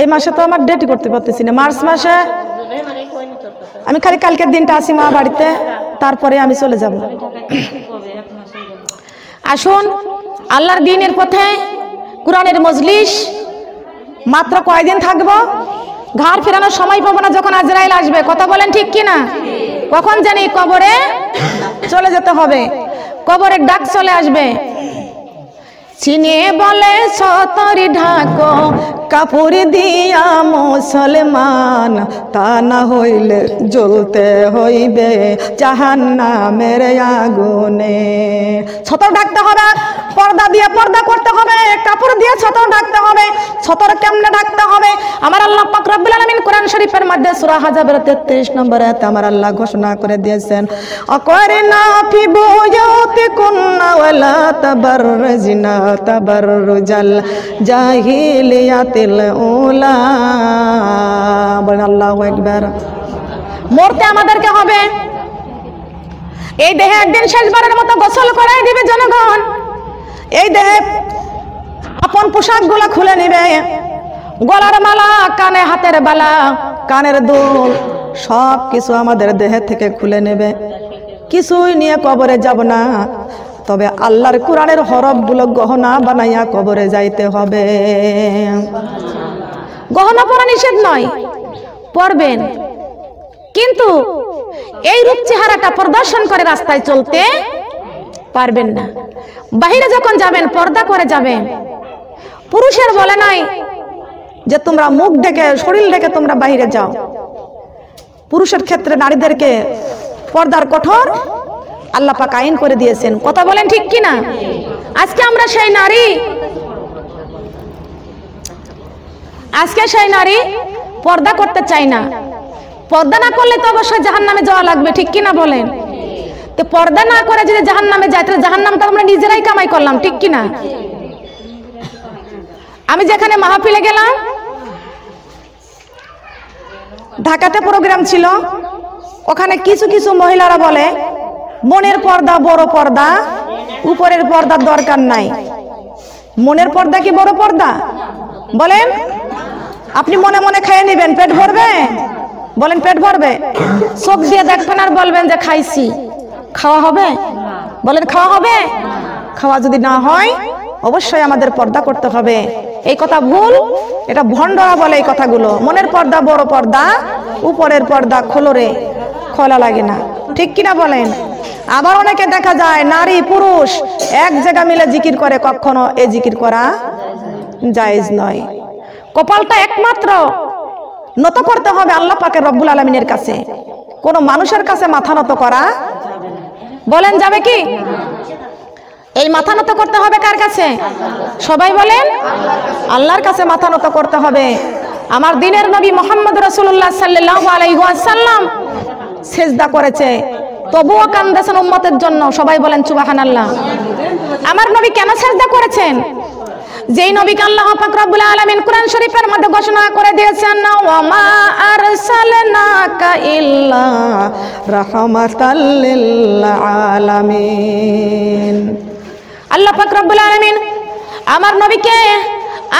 S2: এই মাসে তো আমার ডেটই করতে পারতেছি না। মার্চ মাসে আমি খালি কালকের দিনটা আসি মা বাড়িতে তারপরে আমি চলে যাব। আসুন আল্লাহর দিনের পথে কোরআনের মজলিস মাত্র কয়দিন থাকব? ঘাড় ফেরানোর সময় পাবো না যখন আজরাইল আসবে। কথা বলেন ঠিক কি না কখন জানি কবরে চলে যেতে হবে। কবরের ডাক চলে আসবে। চিনে বলে সতরি ঢাকো। কাপড় দিয়া মুসলমান, তা না হইলে জ্বলতে হইবে জাহান নামের আগুনে। ছতর ডাকতে হবে, পর্দা দিয়ে পর্দা করতে হবে, কাপড় দিয়ে ছতর ডাকতে হবে, ছতর কেমনে ডাকতে হবে? আমার আল্লাহ পাক রব্বুল আলামিন কোরআন শরীফের মধ্যে সূরা হাজাবের 33 নম্বরে আমার আল্লাহ ঘোষণা করে দিয়েছেন অকরিনা ফি বুয়ুতিকুন্না ওয়ালা তাবাররুজনা তাবাররুজাল বলেন আল্লাহু মরতে আমাদেরকে হবে। এই দেহে একদিন শেষবারের মতো গোসল করাই দিবে জনগণ। এই দেহে আপন পোশাকগুলো খুলে নিবে। গলার মালা, কানে হাতের বালা, কানের দুল সব কিছু আমাদের দেহে থেকে খুলে নেবে। কিছুই নিয়ে কবরে যাব না। তবে আল্লাহর কোরআনের হরফগুলো গহনা বানাইয়া কবরে যাইতে হবে। গহনা পরা নিষেধ নয়, পরবেন। কিন্তু এই রূপ চেহারাটা প্রদর্শন করে রাস্তায় চলতে পারবেন না। বাহিরে যখন যাবেন, পর্দা করে যাবেন। পুরুষের বলে নাই যে তোমরা মুখ ডেকে, শরীর ডেকে তোমরা বাইরে যাও। পুরুষের ক্ষেত্রে নারীদেরকে পর্দার কঠোর আল্লাহ পাক আইন করে দিয়েছেন। কথা বলেন ঠিক কি না আজকে আমরা সেই নারী, আজকে সেই নারী পর্দা করতে চাই না। পর্দা না করলে তো অবশ্যই জাহান নামে যাওয়া লাগবে, ঠিক কি না বলেন? তো পর্দা না করে যদি জাহান নামে যায়, তাহলে জাহান নামটা আমরা নিজেরাই কামাই করলাম, ঠিক কি না আমি যেখানে মাহফিলে গেলাম, ঢাকাতে প্রোগ্রাম ছিল, ওখানে কিছু কিছু মহিলারা বলে মনের পর্দা বড় পর্দা, উপরের পর্দার দরকার নাই। মনের পর্দা কি বড় পর্দা? বলেন, আপনি মনে মনে খেয়ে নেবেন, পেট ভরবে? বলেন, পেট ভরবে? চোখ দিয়ে দেখবেন আর বলবেন যে খাইছি। খাওয়া হবে? বলেন, খাওয়া হবে? খাওয়া যদি না হয়, অবশ্যই আমাদের পর্দা করতে হবে। এই কথা ভুল, এটা ভণ্ডরা বলে এই কথাগুলো। মনের পর্দা বড় পর্দা, উপরের পর্দা খোলরে খোলা লাগে না। ঠিক কিনা বলেন? আবার অনেকে দেখা যায় নারী, পুরুষ এক জায়গা মিলে জিকির করে, কখনো এ জিকির করা জায়েজ নয়। কপালটা একমাত্র নত করতে হবে আল্লাহ পাকের রব্বুল আলমিনের কাছে। কোন মানুষের কাছে মাথা নত করা বলেন যাবে কি? এই মাথা নত করতে হবে কার কাছে? সবাই বলেন, আল্লাহর কাছে মাথা নত করতে হবে। আমার দিনের নবী মোহাম্মদ রসুল্লাহ সাল্লাহ আলাইসাল্লাম সেজদা করেছে। তবুও কান্দেছেন উম্মতের জন্য। সবাই বলেন চুবাহান আল্লাহ আমার নবী কেন সাজদা করেছেন? যেই নবীকে আল্লাহ পাক রব্বুল আলামিন কোরআন শরীফের মধ্যে ঘোষণা করে দিয়েছেন না ওয়া মা আরসালনাকা ইল্লা রাহমাতাল লিল আলামিন। আল্লাহ পাক রব্বুল আলামিন আমার নবীকে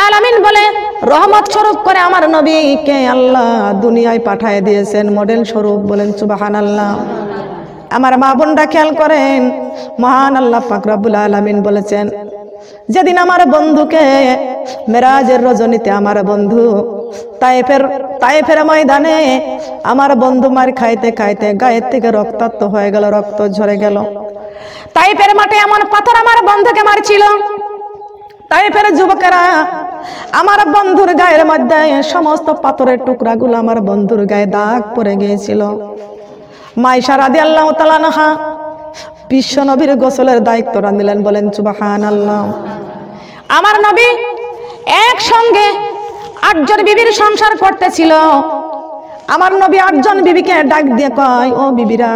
S2: আলামিন বলে রহমত স্বরূপ করে আমার নবীকে আল্লাহ দুনিয়ায় পাঠিয়ে দিয়েছেন মডেল স্বরূপ বলেন সুবহানাল্লাহ। আমার মা বোনরা খেয়াল করেন। মহান আল্লাহ ফাকরাবুল আলামিন বলেছেন, যেদিন আমার বন্ধুকে মেরাজের রজনীতে আমার বন্ধু তাইফের তাইফের ময়দানে আমার বন্ধু মার খাইতে খাইতে গায়ের থেকে রক্তাক্ত হয়ে গেল, রক্ত ঝরে গেল। তাইফের মাঠে এমন পাথর আমার বন্ধুকে মারছিল। তাইফের যুবকেরা আমার বন্ধুর গায়ের মধ্যে সমস্ত পাথরের টুকরাগুলো আমার বন্ধুর গায়ে দাগ পড়ে গিয়েছিল। মাইশা রাদি আল্লাহ তালানহা বিশ্ব নবীর গোসলের দায়িত্বটা নিলেন বলেন সুবাহান আল্লাহ আমার নবী একসঙ্গে আটজন বিবির সংসার করতেছিল। আমার নবী আটজন বিবিকে ডাক দিয়ে কয়, ও বিবিরা,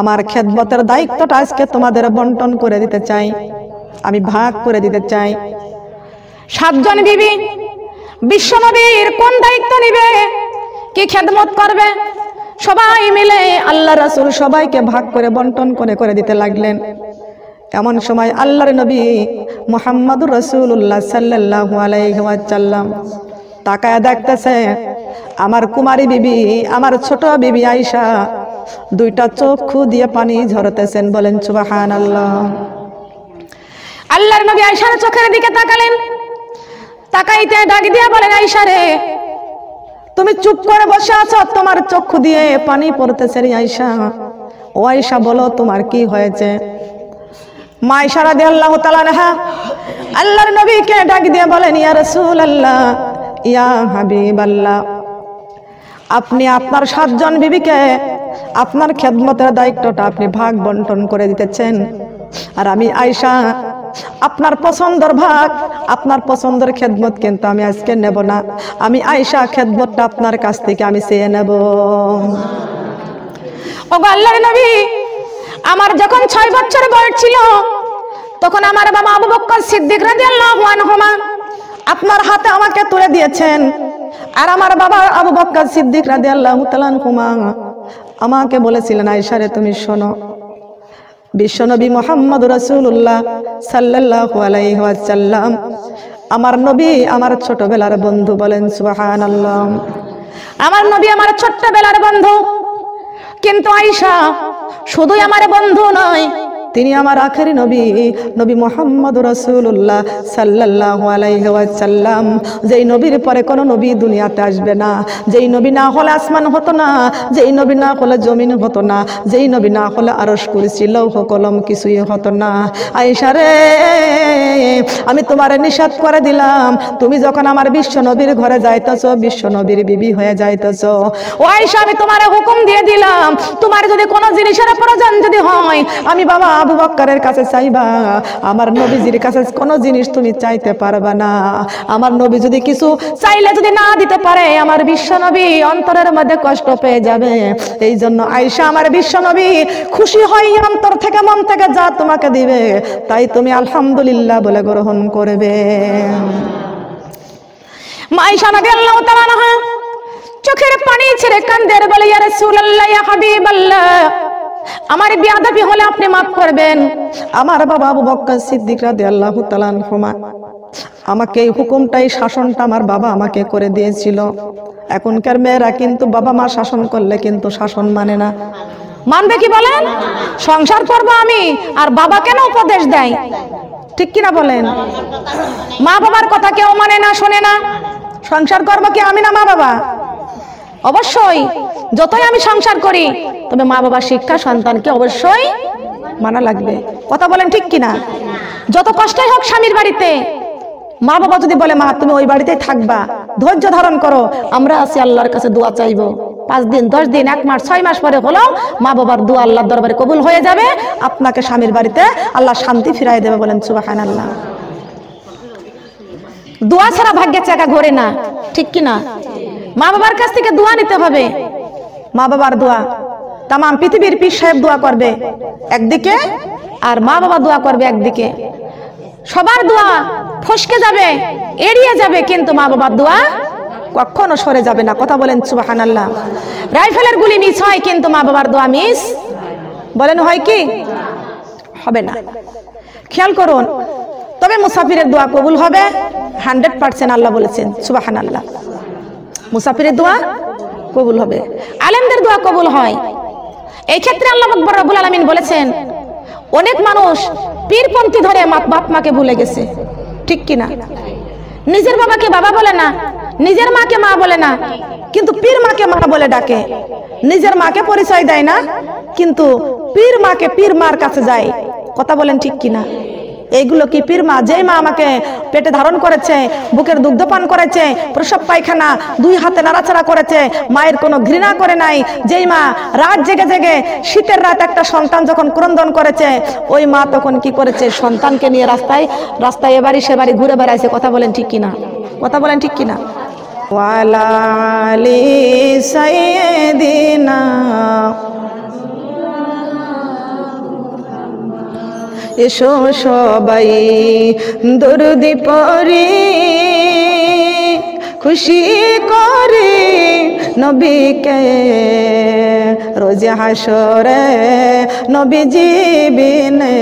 S2: আমার খেদমতের দায়িত্বটা আজকে তোমাদের বন্টন করে দিতে চাই, আমি ভাগ করে দিতে চাই। সাতজন বিবি বিশ্বনবীর কোন দায়িত্ব নিবে? কি খেদমত করবে? সবাই মিলে আল্লাহ রাসুল সবাইকে ভাগ করে বন্টন করে করে দিতে লাগলেন। এমন সময় আল্লাহর নবী মোহাম্মদুর রসুল্লাহ সাল্লাহ আলাইসাল্লাম তাকায় দেখতেছে, আমার কুমারী বিবি, আমার ছোট বিবি আইসা দুইটা চক্ষু দিয়ে পানি ঝরতেছেন বলেন সুবাহান আল্লাহ আল্লাহর নবী আইসার চোখের দিকে তাকালেন। তাকাইতে ডাক দিয়া বলেন আইসা রে তুমি চুপ করে বসে আছো তোমার চক্ষু দিয়ে পানি পড়তেছে রে আইসা ও আইসা বলো তোমার কি হয়েছে? মা ইশারা দিয়ে আল্লাহ তাআলা আল্লাহর নবীকে ডাক দিয়ে বলেন, ইয়া রাসূলুল্লাহ, ইয়া হাবিবাল্লাহ, আপনি আপনার সাতজন বিবিকে, আপনার খেদমতের দায়িত্বটা আপনি ভাগ বন্টন করে দিতেছেন। আর আমি আয়সা আপনার পছন্দের ভাগ, আপনার পছন্দের খেদমত কিন্তু আমি আজকে নেব না। আমি আয়সা খেদমতটা আপনার কাছ থেকে আমি চেয়ে নেব। ও আমার যখন ছয় বছর বয়স ছিল, তখন আমার বাবা আবু বক্কর সিদ্দিক রাদিয়াল্লাহু আনহুমা আপনার হাতে আমাকে তুলে দিয়েছেন। আর আমার বাবা আবু বক্কর সিদ্দিক রাদিয়াল্লাহু তাআলা আনহুমা আমাকে বলেছিলেন, আয়েশা রে, তুমি শোনো। বিশ্বনবী মোহাম্মদ রসুল্লাহ সাল্লাহ আলাইহাল্লাম আমার নবী আমার ছোটবেলার বন্ধু বলেন, সুবহানাল্লাহ। আমার নবী আমার ছোট্ট বেলার বন্ধু। কিন্তু আইসা শুধুই আমার বন্ধু নয় তিনি আমার আখেরি নবী নবী মোহাম্মদ রসুল্লাহ সাল্লাহ আলাইসাল্লাম যেই নবীর পরে কোনো নবী দুনিয়াতে আসবে না, যেই নবী না হলে আসমান হতো না, যেই নবী না হলে জমিন হতো না, যেই নবী না হলে আরস করেছি লৌহ কলম কিছুই হতো না। আইসারে আমি তোমার নিষাদ করে দিলাম। তুমি যখন আমার বিশ্ব নবীর ঘরে যাইতেছ, বিশ্ব নবীর বিবি হয়ে যাইতেছ। ও আইসা আমি তোমার হুকুম দিয়ে দিলাম। তোমার যদি কোনো জিনিসের প্রয়োজন যদি হয়, আমি বাবা আবু বক্করের কাছে চাইবা, আমার নবীজির কাছে কোনো জিনিস তুমি চাইতে পারবে না। আমার নবী যদি কিছু চাইলে যদি না দিতে পারে, আমার বিশ্ব নবী অন্তরের মধ্যে কষ্ট পেয়ে যাবে। এই জন্য আইসা আমার বিশ্ব নবী, খুশি হয় অন্তর থেকে, মন থেকে যা তোমাকে দিবে, তাই তুমি আলহামদুলিল্লাহ বলে গ্রহণ করবে। মাইশা নবী আল্লাহ তাআলা চোখের পানি ছেড়ে কান্দের বলে, ইয়া রাসূলুল্লাহ, ইয়া হাবিবাল্লাহ। আমার বিয়াদবি হলে আপনি মাফ করবেন। আমার বাবা আবু বক্কর সিদ্দিক রাদিয়াল্লাহু তাআলা আনহুমা আমাকে এই হুকুমটাই শাসনটা আমার বাবা আমাকে করে দিয়েছিল। এখনকার মেয়েরা কিন্তু বাবা মা শাসন করলে কিন্তু শাসন মানে না। মানবে কি বলেন? সংসার করব আমি আর বাবা কেন উপদেশ দেয়? ঠিক কিনা বলেন? মা বাবার কথা কেউ মানে না শোনে না। সংসার করব কি আমি না মা বাবা? অবশ্যই, যতই আমি সংসার করি, তবে মা বাবার শিক্ষা সন্তানকে অবশ্যই মানা লাগবে। কথা বলেন ঠিক কিনা? যত কষ্টই হোক স্বামীর বাড়িতে, মা বাবা যদি বলে, মা, তুমি ওই বাড়িতেই থাকবা, ধৈর্য ধারণ করো, আমরা আছি আল্লাহর কাছে দোয়া চাইব। পাঁচ দিন, দশ দিন, এক মাস, ছয় মাস পরে হলো মা বাবার দোয়া আল্লাহর দরবারে কবুল হয়ে যাবে। আপনাকে স্বামীর বাড়িতে আল্লাহ শান্তি ফিরাই দেবে বলেন সুবাহান আল্লাহ দোয়া ছাড়া ভাগ্যের চাকা ঘোরে না, ঠিক কি না মা বাবার কাছ থেকে দোয়া নিতে হবে। মা বাবার দোয়া। তাম পৃথিবীর পীর সাহেব দোয়া করবে একদিকে আর মা বাবা দোয়া করবে একদিকে। সবার দোয়া ফসকে যাবে, এড়িয়ে যাবে, কিন্তু মা বাবার দোয়া কখনো সরে যাবে না। কথা বলেন সুবাহান আল্লাহ রাইফেলের গুলি মিস হয়, কিন্তু মা বাবার দোয়া মিস বলেন, হয় কি? হবে না। খেয়াল করুন, তবে মুসাফিরের দোয়া কবুল হবে। হান্ড্রেড পার্সেন্ট আল্লাহ বলেছেন সুবাহান আল্লাহ মুসাফিরের দোয়া কবুল হবে। আলেমদের দোয়া কবুল হয়। এই ক্ষেত্রে আল্লাহ আকবর রাবুল আলমিন বলেছেন, অনেক মানুষ পীরপন্থী ধরে বাপ মাকে ভুলে গেছে। ঠিক কিনা নিজের বাবাকে বাবা বলে না, নিজের মাকে মা বলে না, কিন্তু পীর মাকে মা বলে ডাকে। নিজের মাকে পরিচয় দেয় না, কিন্তু পীর মাকে পীর মার কাছে যায়। কথা বলেন ঠিক কিনা এইগুলো কি পীর মা? যেই মা আমাকে পেটে ধারণ করেছে, বুকের দুগ্ধপান করেছে, প্রসব পায়খানা, দুই হাতে নাড়াচাড়া করেছে, মায়ের কোনো ঘৃণা করে নাই। যেই মা রাত জেগে জেগে শীতের রাত একটা সন্তান যখন ক্রন্দন করেছে, ওই মা তখন কি করেছে? সন্তানকে নিয়ে রাস্তায় রাস্তায় এবারই সেবারই ঘুরে বেড়াইছে। কথা বলেন ঠিক কিনা? কথা বলেন ঠিক কিনা? ওয়ালালি সাইয়েদিনা এসো সবাই, দরদি পরে খুশি করে নবীকে। রোজ হাসরে নবী জীবিনে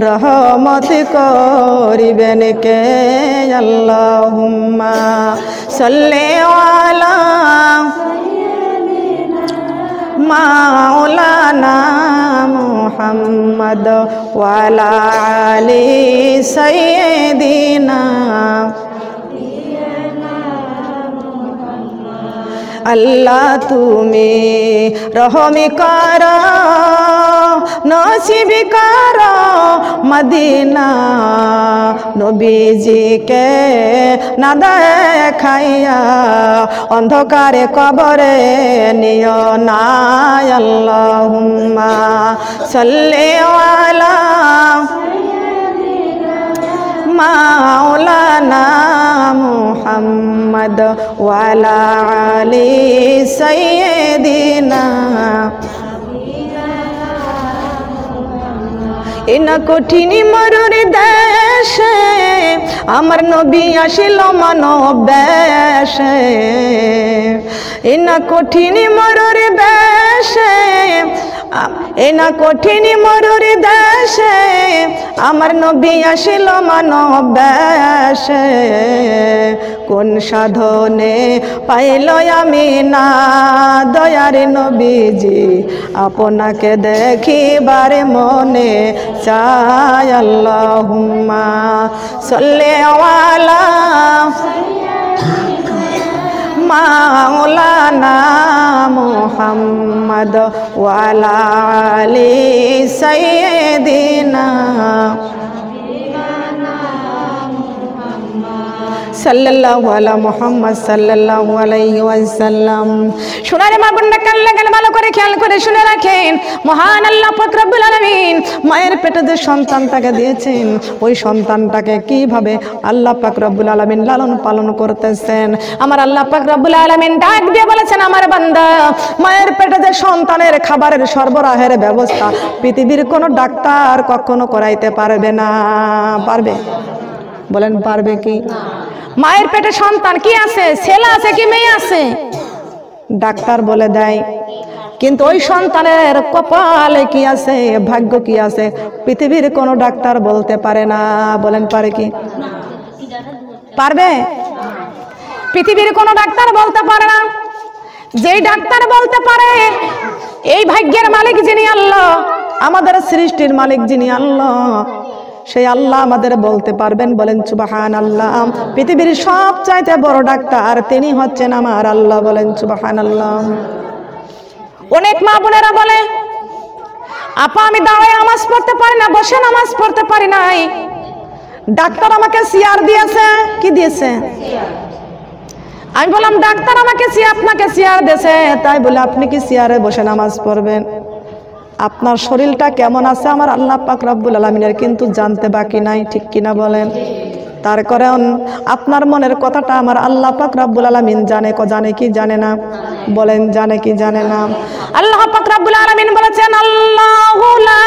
S2: রহমত করিবেন কে? আল্লাহুম্মা সাল্লি আলা মাওলানা মুহাম্মদ ওয়ালা আলি সাইয়্যিদিনা আল্লাহ তুমি রহমি কর, নসিবি কর মদিনা। নবীজিকে না দেখাইয়া অন্ধকারে কবরে নিয় না আল্লাহুম্মা। সাল্লি আলা মাওলানা মুহাম্মদ ওয়ালা আলি সাইয়্যিদিনা ইনা কঠিনী মরুর দেশে আমার নবী আসিল মানব বেশে ইনা কঠিনী মরুর বেশে এনা কঠিনী মরুর দেশে আমার নবী আসিল মানব কোন সাধনে পাইল আমি না? দয়ার নবীজি, আপনাকে দেখিবার মনে চাই আল্লাহুম্মা। সাল্লি আলা মাওলানা মুহাম্মদ ওয়ালা আলি সাইয়্যিদিনা সাল্লাল্লাহু ভালো করে খেয়াল করে শুনে রাখেন। মহান আল্লাহ মায়ের পেটে যে সন্তানটাকে দিয়েছেন, ওই সন্তানটাকে কীভাবে আল্লাহ পাক আলামিন লালন পালন করতেছেন? আমার আল্লাহ পাক আলামিন ডাক দিয়ে বলেছেন, আমার বান্দা, মায়ের পেটে যে সন্তানের খাবারের সরবরাহের ব্যবস্থা পৃথিবীর কোনো ডাক্তার কখনো করাইতে পারবে না। পারবে? বলেন, পারবে কি? মায়ের পেটে সন্তান কি আছে? ছেলে আছে কি মেয়ে আছে? ডাক্তার বলে দেয়, কিন্তু ওই সন্তানের কপালে কি আছে? ভাগ্য কি আছে? পৃথিবীর কোনো ডাক্তার বলতে পারে না। বলেন, পারে কি? পারবে? পৃথিবীর কোনো ডাক্তার বলতে পারে না। যেই ডাক্তার বলতে পারে, এই ভাগ্যের মালিক যিনি আল্লাহ, আমাদের সৃষ্টির মালিক যিনি আল্লাহ সেই আল্লাহ আমাদের বলতে পারবেন, বলেন সুবাহান আল্লাহ পৃথিবীর সব চাইতে বড় ডাক্তার তিনি হচ্ছেন আমার আল্লাহ, বলেন সুবাহান আল্লাহ অনেক মা বোনেরা বলে, আপা, আমি দাঁড়ায় নামাজ পড়তে পারি না, বসে নামাজ পড়তে পারি নাই। ডাক্তার আমাকে সিয়ার দিয়েছে। কি দিয়েছে? আমি বললাম, ডাক্তার আমাকে আপনাকে চেয়ার দিয়েছে তাই বলে, আপনি কি চেয়ারে বসে নামাজ পড়বেন? আপনার শরীরটা কেমন আছে? আমার আল্লাহ পাক রব্বুল আলমিনের কিন্তু জানতে বাকি নাই, ঠিক কিনা বলেন? তার কারণ আপনার মনের কথাটা আমার আল্লাহ পাক রব্বুল আলমিন জানে, ক জানে কি জানে না? বলেন, জানে কি জানে না? আল্লাহ পাক রব্বুল আলমিন বলেছেন, আল্লাহু লা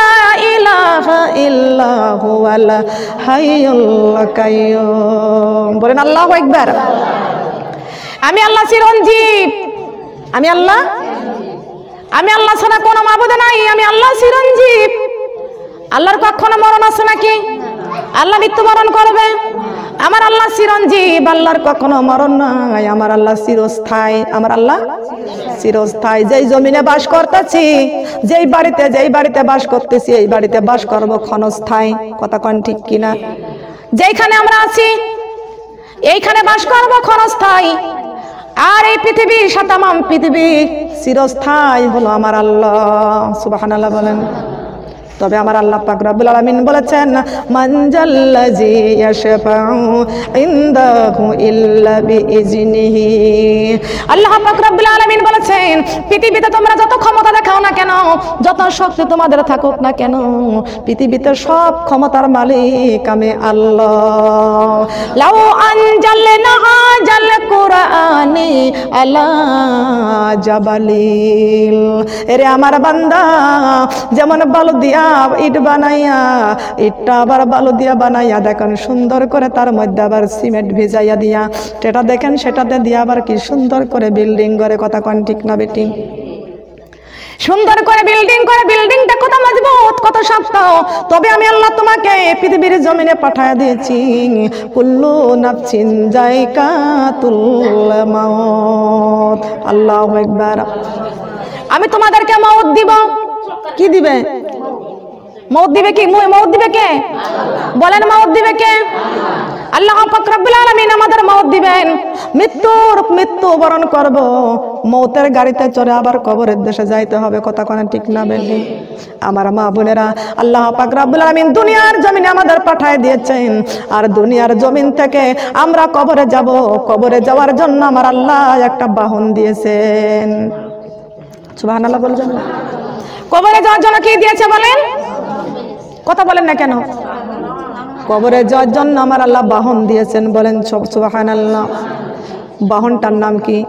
S2: ইলাহা বলেন, আল্লাহু আকবার। আমি আল্লাহ চিরঞ্জীব। আমি আল্লাহ আমি আল্লাহ ছাড়া কোনো মাবুদ নাই, আমি আল্লাহ চিরঞ্জীব। আল্লাহর কখনো মরণ আছে নাকি? আল্লাহ মৃত্যুবরণ করবে? আমার আল্লাহ চিরঞ্জীব, আল্লাহর কখনো মরণ নাই। আমার আল্লাহ চিরস্থায়ী, আমার আল্লাহ চিরস্থায়ী। যেই জমিনে বাস করতেছি, যেই বাড়িতে যেই বাড়িতে বাস করতেছি, এই বাড়িতে বাস করব ক্ষণস্থায়ী। কথা কন ঠিক কিনা? যেইখানে আমরা আছি, এইখানে বাস করব ক্ষণস্থায়ী। আর এই পৃথিবীর সাতামাম পৃথিবী চিরস্থায়ী হলো আমার আল্লাহ। সুবাহ বলেন। তবে আমার আল্লাহ পাক রব্বুল আলামিন বলেছেন মানজাল্লাজি ইয়াশফাউ ইনদাহু ইল্লা বিইজনিহি। আল্লাহ পাক রব্বুল আলামিন বলেছেন, পৃথিবীতে তোমরা যত ক্ষমতা দেখাও না কেন, যত শক্তি তোমাদের থাকুক না কেন, পৃথিবীতে সব ক্ষমতার মালিক আমি আল্লাহ। লাউ আনজালনা হাজাল কুরআনি আলা জাবালিল। এরে আমার বান্দা, যেমন বালু দিয়া ইট বানাইয়া, ইটটা আবার বালু দিয়া বানাইয়া, দেখেন সুন্দর করে তার মধ্যে আবার সিমেন্ট ভিজাইয়া দিয়া। সেটা দেখেন সেটাতে দিয়া আবার কি সুন্দর করে বিল্ডিং করে, কথা কন ঠিক না বেটি? সুন্দর করে বিল্ডিং করে, বিল্ডিংটা কত মজবুত, কত শক্ত। তবে আমি আল্লাহ তোমাকে পৃথিবীর জমিনে পাঠায় দিয়েছি। কুল্লু নাফসিন জায়কাতুল মাউত। আল্লাহু আকবার। আমি তোমাদেরকে মৌত দিব। কি দিবে? মৌত দিবে কি? মৌত দিবে কে? বলেন মৌত দিবে কে? আল্লাহ পাক রব্বুল আলামিন আমাদের মৌত দিবেন। মৃত্যুর মৃত্যু বরণ করব। মৌতের গাড়িতে চড়ে আবার কবরের দেশে যাইতে হবে, কথা কোন ঠিক না বেল্লি আমার মা বোনেরা, আল্লাহ পাক রব্বুল আলামিন দুনিয়ার জমিনে আমাদের পাঠায় দিয়েছেন। আর দুনিয়ার জমিন থেকে আমরা কবরে যাব। কবরে যাওয়ার জন্য আমার আল্লাহ একটা বাহন দিয়েছেন। সুবহানাল্লাহ বলছেন কবরে যাওয়ার জন্য কি দিয়েছে বলেন? কথা বলেন না কেন? কবরে যাওয়ার জন্য আমার আল্লাহ বাহন দিয়েছেন, বলেন সুবাহান আল্লাহ বাহনটার নাম কি?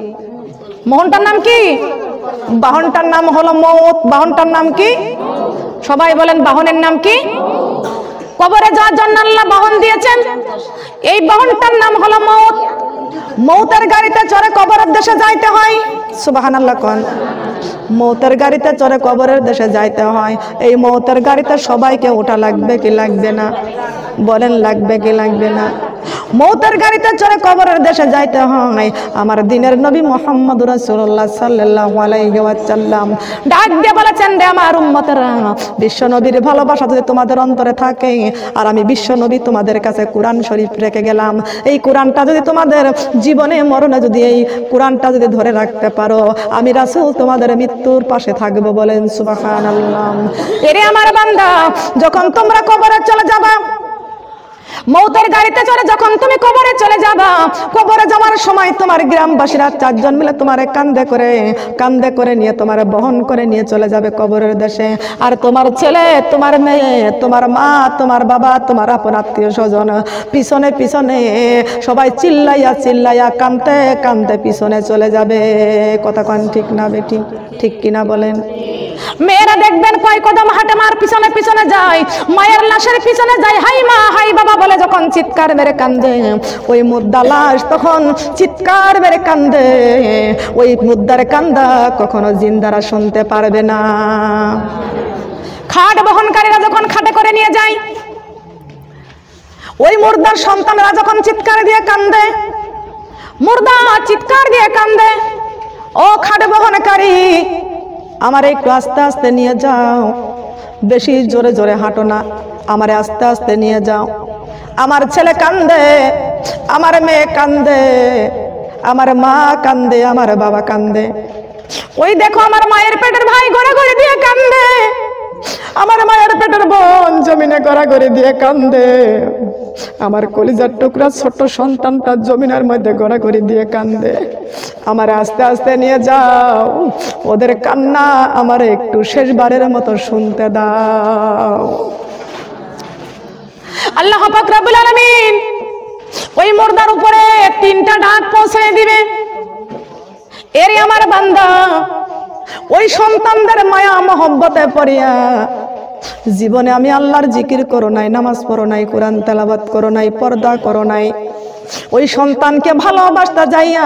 S2: মোহনটার নাম কি? বাহনটার নাম হলো মৌত। বাহনটার নাম কি? সবাই বলেন বাহনের নাম কি? কবরে যাওয়ার জন্য আল্লাহ বাহন দিয়েছেন। এই বাহনটার নাম হলো মৌত। মৌতের গাড়িতে চড়ে কবরের দেশে যাইতে হয়। সুবাহান আল্লাহ কন। মৌতের গাড়িতে চড়ে কবরের দেশে যাইতে হয়। এই মৌতের গাড়িতে সবাইকে ওটা লাগবে কি লাগবে না? বলেন, লাগবে কি লাগবে না? মৌতের গাড়িতে চড়ে কবরের দেশে যাইতে হয় আমার দিনের নবী মোহাম্মদ আলাইহি ওয়াসাল্লাম ডাক দিয়ে বলেছেন রে আমার উম্মতেরা, বিশ্ব নবীর ভালোবাসা যদি তোমাদের অন্তরে থাকে, আর আমি বিশ্ব নবী তোমাদের কাছে কোরআন শরীফ রেখে গেলাম। এই কোরআনটা যদি তোমাদের জীবনে, মরণে যদি এই কোরআনটা যদি ধরে রাখতে পারো, আমি রাসূল তোমাদের মৃত্যুর পাশে থাকব বলেন সুবহানাল্লাহ। এরে আমার বান্দা, যখন তোমরা কবরে চলে যাবা মৌতের গাড়িতে চলে যখন তুমি কবরে চলে যাবা, কবরে যাওয়ার সময় তোমার গ্রামবাসীরা চারজন মিলে তোমার কান্দে করে কান্দে করে নিয়ে তোমার বহন করে নিয়ে চলে যাবে কবরের দেশে। আর তোমার ছেলে, তোমার মেয়ে, তোমার মা, তোমার বাবা, তোমার আপন আত্মীয় স্বজন, পিছনে পিছনে সবাই চিল্লাইয়া চিল্লাইয়া কান্দতে কান্দতে পিছনে চলে যাবে। কথা কন ঠিক না বেটি? ঠিক কিনা বলেন? মেয়েরা দেখবেন কয় কদম হাঁটে, মার পিছনে পিছনে যায়। মায়ের লাশের পিছনে যায়। হাই মা, হাই বাবা বলে যখন চিৎকার মেরে কান্দে, ওই মুদ্রা লাশ তখন চিৎকার মেরে কান্দে। ওই মুদ্রার কান্দা কখনো জিন্দারা শুনতে পারবে না। খাট বহনকারীরা যখন খাটে করে নিয়ে যায়, ওই মুর্দার সন্তানরা যখন চিৎকার দিয়ে কান্দে, মুর্দা চিৎকার দিয়ে কান্দে, ও খাট বহনকারী আমার একটু আস্তে আস্তে নিয়ে যাও। বেশি জোরে জোরে হাঁটো না। আমারে আস্তে আস্তে নিয়ে যাও। আমার ছেলে কান্দে, আমার মেয়ে কান্দে, আমার মা কান্দে, আমার বাবা কান্দে। ওই দেখো আমার মায়ের পেটের ভাই ঘরে ঘরে দিয়ে কান্দে। আমার মায়ের পেটের বোন জমিনে গড়াগড়ি দিয়ে কান্দে। আমার কলিজার টুকরা ছোট সন্তানটা জমিনের মধ্যে গড়াগড়ি দিয়ে কান্দে। আমার আস্তে আস্তে নিয়ে যাও, ওদের কান্না আমার একটু শেষবারের মতো শুনতে দাও। আল্লাহ ওই মুর্দার উপরে তিনটা ডাক পৌঁছে দিবে। এরে আমার বান্দা ওই সন্তানদের মায়া, মহব্বতে পড়িয়া। জীবনে আমি আল্লাহর জিকির করো নাই, নামাজ পড়ো নাই, কোরআন তেলাবাত করো নাই, পর্দা করো নাই। ওই সন্তানকে ভালোবাসতে যাইয়া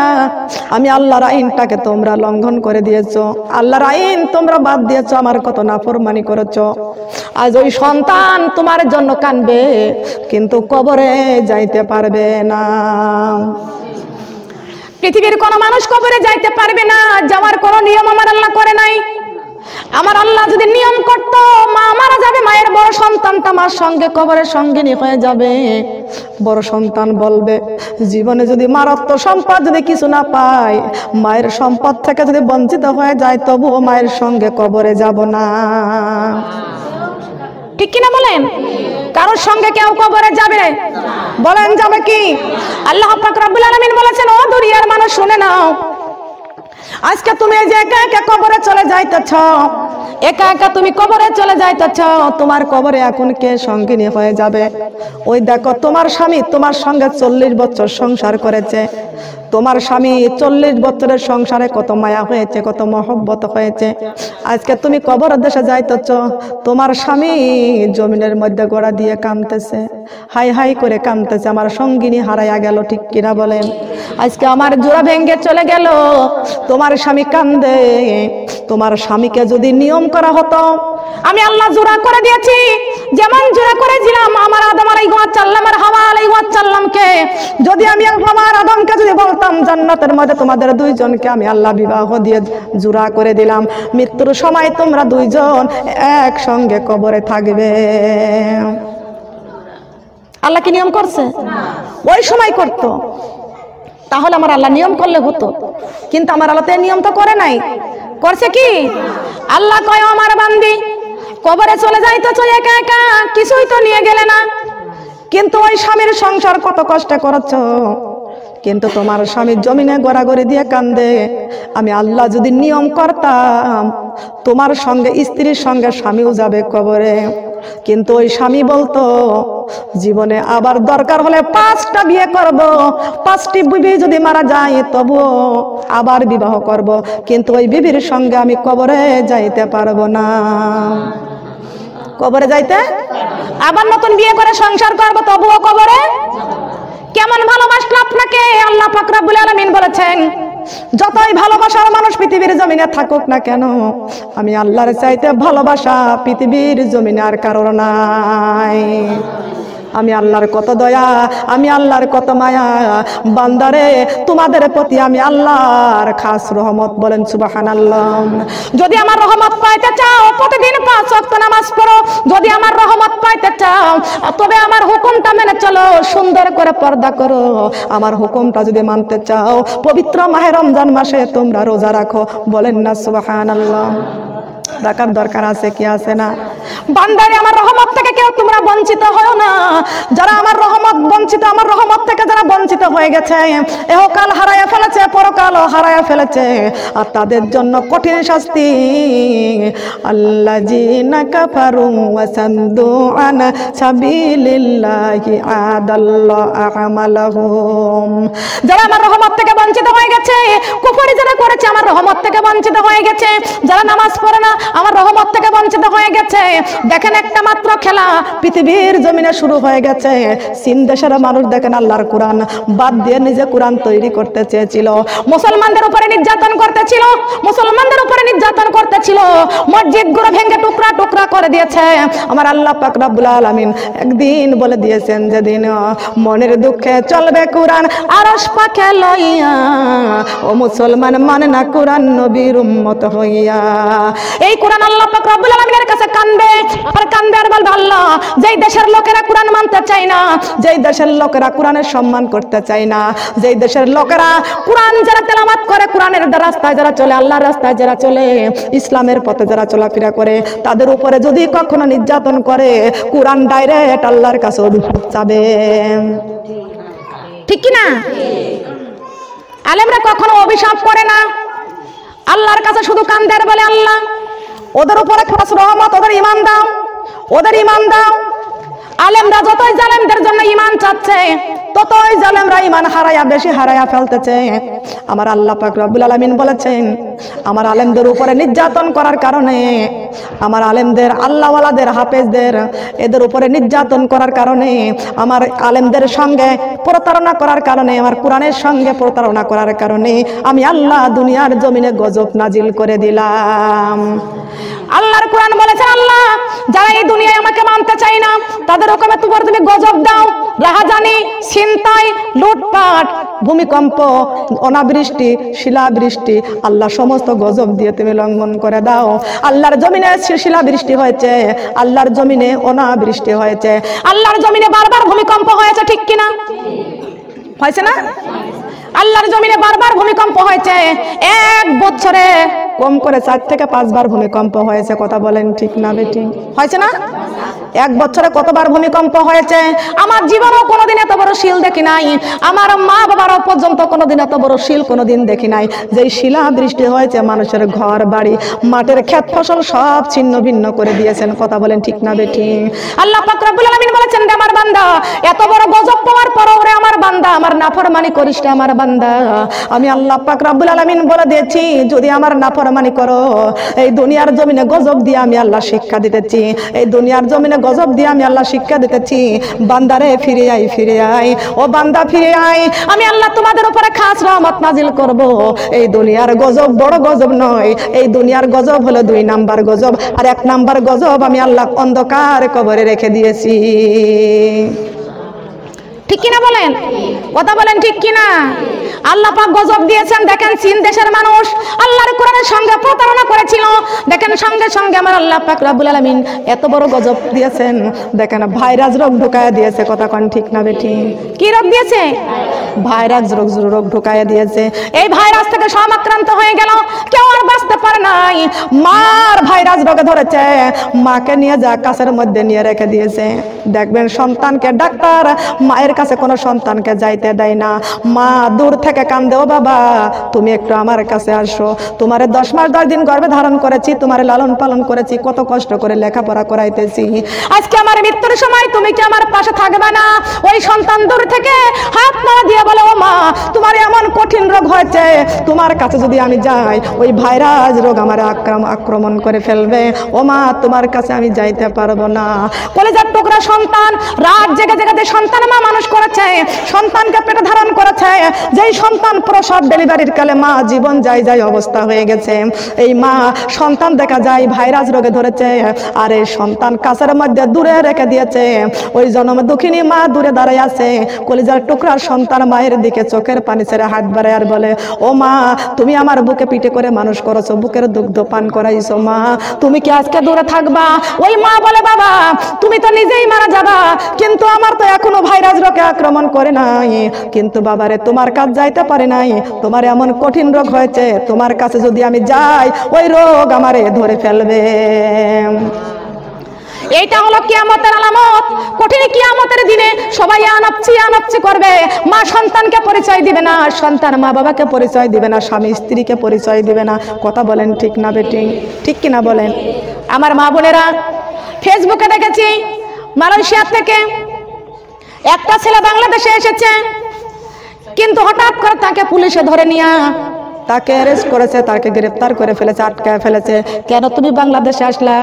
S2: আমি আল্লাহর আইনটাকে তোমরা লঙ্ঘন করে দিয়েছ। আল্লাহর আইন তোমরা বাদ দিয়েছ, আমার কত নাফরমানি করেছ। আজ ওই সন্তান তোমার জন্য কানবে, কিন্তু কবরে যাইতে পারবে না। পৃথিবীর কোনো মানুষ কবরে যাইতে পারবে না যাওয়ার কোনো নিয়ম আমার আল্লাহ করে নাই। আমার আল্লাহ যদি নিয়ম করত মা মারা যাবে মায়ের বড় সন্তানটা মার সঙ্গে কবরের সঙ্গিনী হয়ে যাবে। বড় সন্তান বলবে জীবনে যদি মারাত্ম সম্পদ যদি কিছু না পায় মায়ের সম্পদ থেকে যদি বঞ্চিত হয়ে যায় তবুও মায়ের সঙ্গে কবরে যাব না। ঠিক কিনা বলেন? কারোর সঙ্গে কেউ কবরে যাবে? বলেন যাবে কি? আল্লাহ পাক রব্বুল আলামিন বলেছেন, ও দুনিয়ার মানুষ, শুনে নাও। আজকে তুমি এই যে একা একা কবরে চলে যাইতেছ, একা একা তুমি কবরে চলে যাইতেছ, তোমার কবরে এখন কে সঙ্গিনী হয়ে যাবে? ওই দেখো, তোমার স্বামী তোমার সঙ্গে চল্লিশ বছর সংসার করেছে। তোমার স্বামী চল্লিশ বছরের সংসারে কত মায়া হয়েছে, কত মহব্বত হয়েছে। আজকে তুমি কবর দেশে যাইতেছ, তোমার স্বামী জমিনের মধ্যে গোড়া দিয়ে কামতেছে হাই হাই করে কামতেছে আমার সঙ্গিনী হারাইয়া গেল, ঠিক কিনা বলেন? আজকে আমার জোড়া ভেঙ্গে চলে গেল। তোমার স্বামী কান্দে। তোমার স্বামীকে যদি নিয়ম করা হতো, আমি আল্লাহ জোড়া করে দিয়েছি। যেমন জোড়া করেছিলাম আমার আদম আলাই চাল্লাম আর হাওয়া আলাই চাল্লামকে যদি আমি আমার আদমকে যদি বলতাম, জান্নাতের মধ্যে তোমাদের দুইজনকে আমি আল্লাহ বিবাহ দিয়ে জোড়া করে দিলাম। মৃত্যুর সময় তোমরা দুইজন একসঙ্গে কবরে থাকবে। আল্লাহ কি নিয়ম করছে? ওই সময় করতো। তাহলে আমার আল্লাহ নিয়ম করলে হতো। কিন্তু আমার আল্লাহ তো নিয়ম তো করে নাই। করছে কি? আল্লাহ কয় আমার বান্দি, কবরে চলে যাই তো চলে একা একা, কিছুই তো নিয়ে গেলে না। কিন্তু ওই স্বামীর সংসার কত কষ্ট করছ। কিন্তু তোমার স্বামী জমিনে গড়াগড়ি দিয়ে কান্দে। আমি আল্লাহ যদি নিয়ম করতাম, তোমার সঙ্গে স্ত্রীর সঙ্গে স্বামীও যাবে কবরে। কিন্তু ওই স্বামী বলতো, জীবনে আবার দরকার হলে পাঁচটা বিয়ে করব। পাঁচটি বিবি যদি মারা যায় তবুও আবার বিবাহ করব। কিন্তু ওই বিবির সঙ্গে আমি কবরে যাইতে পারব না। কবরে যাইতে? আবার নতুন বিয়ে করে সংসার করব, তবুও কবরে? কেমন ভালোবাসলো আপনাকে? আল্লাহ ফাকরাবুল আলমিন বলেছেন যতই ভালোবাসার মানুষ পৃথিবীর জমিনে থাকুক না কেন, আমি আল্লাহর চাইতে ভালোবাসা পৃথিবীর জমিনার কারণ নাই। আমি আল্লাহর কত দয়া, আমি আল্লাহর কত মায়া। বান্দারে, তোমাদের প্রতি আমি আল্লাহর খাস রহমত বলেন সুবাহান আল্লাহ যদি আমার রহমত পাইতে চাও, প্রতিদিন পাঁচ ওয়াক্ত নামাজ পড়ো। যদি আমার রহমত পাইতে চাও, তবে আমার হুকুমটা মেনে চলো, সুন্দর করে পর্দা করো। আমার হুকুমটা যদি মানতে চাও, পবিত্র মাহে রমজান মাসে তোমরা রোজা রাখো, বলেন না সুবাহান আল্লাহ রাখার দরকার আছে কি আছে না? বান্দারে আমার রহমত থেকে কেউ তোমরা বঞ্চিত হও না। যারা আমার রহমত বঞ্চিত আমার রহমত থেকে যারা বঞ্চিত হয়ে গেছে এহকাল হারায়া ফেলেছে পরকালও হারায়া ফেলেছে। আর তাদের জন্য কঠিন শাস্তি। আল্লাহ জিনা কাফারু ওয়াসান্দু আন সাবিলিল্লাহি আদাল্লাহ আমালাহুম। যারা আমার রহমত থেকে বঞ্চিত হয়ে গেছে কুফরি যারা করেছে আমার রহমত থেকে বঞ্চিত হয়ে গেছে। যারা নামাজ পড়ে না আমার রহমত থেকে বঞ্চিত হয়ে গেছে। দেখেন একটা মাত্র খেলা, পৃথিবীর জমিনে শুরু হয়ে গেছে। চীন দেশের মানুষ দেখেন আল্লাহর কোরআন, বাদ দিয়ে নিজে কোরআন তৈরি করতে চেয়েছিল। মুসলমানদের উপরে নির্যাতন করতেছিল, মুসলমানদের উপরে নির্যাতন করতেছিল। মসজিদগুলো ভেঙে টুকরা টুকরা করে দিয়েছে। আমার আল্লাহ পাক রব্বুল আলামিন একদিন বলে দিয়েছেন যেদিন, মনের দুঃখে চলবে কোরআন, আরশ পাখে লইয়া। ও মুসলমান মানে না কোরআন নবীর উম্মত হইয়া। এই কোরআন আল্লাহ পাক রব্বুল আলামিনের কাছে কান্দে, আর কান্দে আর বলবে, আল্লাহ, যেই দেশের লোকেরা কোরআন মানতে চায় না, যেই দেশের লোকেরা কোরআনের সম্মান করতে চায় না, যেই দেশের লোকেরা কোরআন যারা তেলাওয়াত করে, কোরআনের রাস্তায় যারা চলে, আল্লাহর রাস্তায় যারা চলে, ইসলামের পথে যারা চলাফেরা করে, তাদের উপরে যদি কখনো নির্যাতন করে, কোরআন ডাইরেক্ট আল্লাহর কাছে যাবে ঠিক কি না আলেমরা কখনো অভিশাপ করে না। আল্লাহর কাছে শুধু কান্দের বলে, আল্লাহ ওদের উপরে খাস রহমত ওদের ইমান দাও ওদের ইমান দাও আলেমরা যতই জালেমদের জন্য ইমান চাচ্ছে, ততই জালেমরা ইমান হারায়া, বেশি হারায়া ফেলতেছে। আমার আল্লাহ পাক রব্বুল আলামিন বলেছেন, আমার আলেমদের উপরে নির্যাতন করার কারণে, আমার আলেমদের আল্লাহওয়ালাদের, হাফেজদের, এদের উপরে নির্যাতন করার কারণে, আমার আলেমদের সঙ্গে প্রতারণা করার কারণে, আমার কোরআনের সঙ্গে প্রতারণা করার কারণে, আমি আল্লাহ দুনিয়ার জমিনে গজব নাজিল করে দিলাম। আল্লাহর কোরআন বলেছেন আল্লাহ যারা এই দুনিয়ায় আমাকে মানতে চাই না, তাদের ওখানে তোমার তুমি গজব দাও। রাহাজানি, ছিনতাই, লুটপাট, ভূমিকম্প, অনাবৃষ্টি, শিলাবৃষ্টি, আল্লাহ সমস্ত গজব দিয়ে তুমি লঙ্ঘন করে দাও। আল্লাহর জমিনে শিলাবৃষ্টি হয়েছে, আল্লাহর জমিনে অনাবৃষ্টি হয়েছে। আল্লাহর জমিনে বারবার ভূমিকম্প হয়েছে, ঠিক কিনা? হয়েছে না? আল্লাহর জমিনে বারবার ভূমিকম্প হয়েছে। এক বছরে কম করে চার থেকে পাঁচবার ভূমিকম্প হয়েছে, কথা বলেন ঠিক না বেটি? হয়েছে না? এক বছরে কতবার ভূমিকম্প হয়েছে? আমার জীবনও কোনোদিন এত বড় শিল দেখি নাই। আমার মা বাবারও পর্যন্ত কোনোদিন এত বড় শিল কোনোদিন দেখি নাই। যে শিলা বৃষ্টি হয়েছে, মানুষের ঘর বাড়ি মাঠের ক্ষেত ফসল সব ছিন্ন ভিন্ন করে দিয়েছেন, কথা বলেন ঠিক না বেটি? আল্লাহ পাক রব্বুল আলামিন বলেছেন আমার বান্দা, এত বড় গজব পাওয়ার পরও রে আমার বান্দা, আমার নাফরমানি করিস রে আমার বান্দা। আমি আল্লাহ পাক আলামিন বলে দিয়েছি, যদি আমার নাফরমানি করো। এই দুনিয়ার জমিনে গজব দিয়ে আমি আল্লাহ শিক্ষা দিতেছি। এই দুনিয়ার জমিনে গজব দিয়ে আমি আল্লাহ শিক্ষা দিতেছি। বান্দারে ফিরে আই ফিরে আই ও বান্দা, ফিরে আই আমি আল্লাহ তোমাদের উপরে খাস রহমত নাজিল করব। এই দুনিয়ার গজব বড় গজব নয়। এই দুনিয়ার গজব হলো দুই নাম্বার গজব। আর এক নাম্বার গজব আমি আল্লাহ অন্ধকার কবরে রেখে দিয়েছি। ঠিক কিনা বলেন? কথা বলেন ঠিক কিনা? আল্লাহ পাক গজব দিয়েছেন, দেখেন চীন দেশের মানুষ আল্লাহর কোরআনের সঙ্গে প্রতারণা করেছিল সঙ্গে সঙ্গে আমার আল্লাহ পাক রাব্বুল আলামিন এত বড় গজব দিয়েছেন। দেখেন ভাইরাস রোগ ঢুকায় দিয়েছে, কথা কোন ঠিক না বেঠি? কি রোগ দিয়েছে? ভাইরাস রোগ রোগ ঢুকায় দিয়েছে। এই ভাইরাস থেকে সব আক্রান্ত হয়ে গেল, কেউ আর বাঁচতে পারে নাই। মার ভাইরাস রোগে ধরেছে, মাকে নিয়ে যা কাছের মধ্যে নিয়ে রেখে দিয়েছে। দেখবেন সন্তানকে ডাক্তার, মায়ের কাছে কোনো সন্তানকে যাইতে দেয় না। মা দূর থেকে কান্দে, ও বাবা, তুমি একটু আমার কাছে আসো। তোমারে দশ মাস দশ দিন গর্ভে ধারণ করেছি, তোমারে লালন পালন করেছি, কত কষ্ট করে লেখাপড়া করাইতেছি। আজকে আমার মৃত্যুর সময় তুমি কি আমার পাশে থাকবে না? ওই সন্তান দূর থেকে হাত নাড়া দিয়ে বলে, ও মা, তোমার এমন কঠিন রোগ হয়েছে। তোমার কাছে যদি আমি যাই, ওই ভাইরাস রোগ আমার আক্রম আক্রমণ করে ফেলবে। ও মা, তোমার কাছে আমি যাইতে পারব না। কলেজার টুকরা সন্তান রাত জেগে জেগে সন্তান মা মানুষ করেছে, সন্তানকে পেটে ধারণ করেছে, যেই সন্তান প্রসব ডেলিভারির কালে মা জীবন যাই যাই অবস্থা হয়ে গেছে। এই মা সন্তান দেখা যায়, ভাইরাস রোগে ধরেছে। আর এই সন্তান কাছের মধ্যে দূরে রেখে দিয়েছে। ওই জন্ম দুঃখিনী মা দূরে দাঁড়ায় আছে। কলিজার টুকরা সন্তান মায়ের দিকে চোখের পানি ছেড়ে হাত বাড়ায় আর বলে, ও মা, তুমি আমার বুকে পিঠে করে মানুষ করেছ, বুকের দুগ্ধ পান করাইছো মা। তুমি কি আজকে দূরে থাকবা? ওই মা বলে, বাবা, তুমি তো নিজেই মারা যাবা। কিন্তু আমার তো এখনও ভাইরাস রোগে আক্রমণ করে নাই। কিন্তু বাবারে, তোমার কাজ যাইতে পারে নাই। তোমার এমন কঠিন রোগ হয়েছে। তোমার কাছে যদি আমি যাই, ওই রোগ আমারে ধরে ফেলবে। এইটা হলো কিয়ামতের আলামত। কঠিন কিয়ামতের দিনে সবাই আনাপছি আনাপছি করবে। মা সন্তানকে পরিচয় দিবে না, সন্তান মা বাবাকে পরিচয় দিবে না, স্বামী স্ত্রীকে পরিচয় দিবে না। কথা বলেন ঠিক না বেটিং? ঠিক কি না বলেন? আমার মা বোনেরা, ফেসবুকে দেখেছি, মালয়েশিয়া থেকে একটা ছেলে বাংলাদেশে এসেছে, কিন্তু হঠাৎ করে তাকে পুলিশে ধরে নিয়ে তাকে অ্যারেস্ট করেছে, তাকে গ্রেফতার করে ফেলেছে, আটকায় ফেলেছে। কেন তুমি বাংলাদেশে আসলা?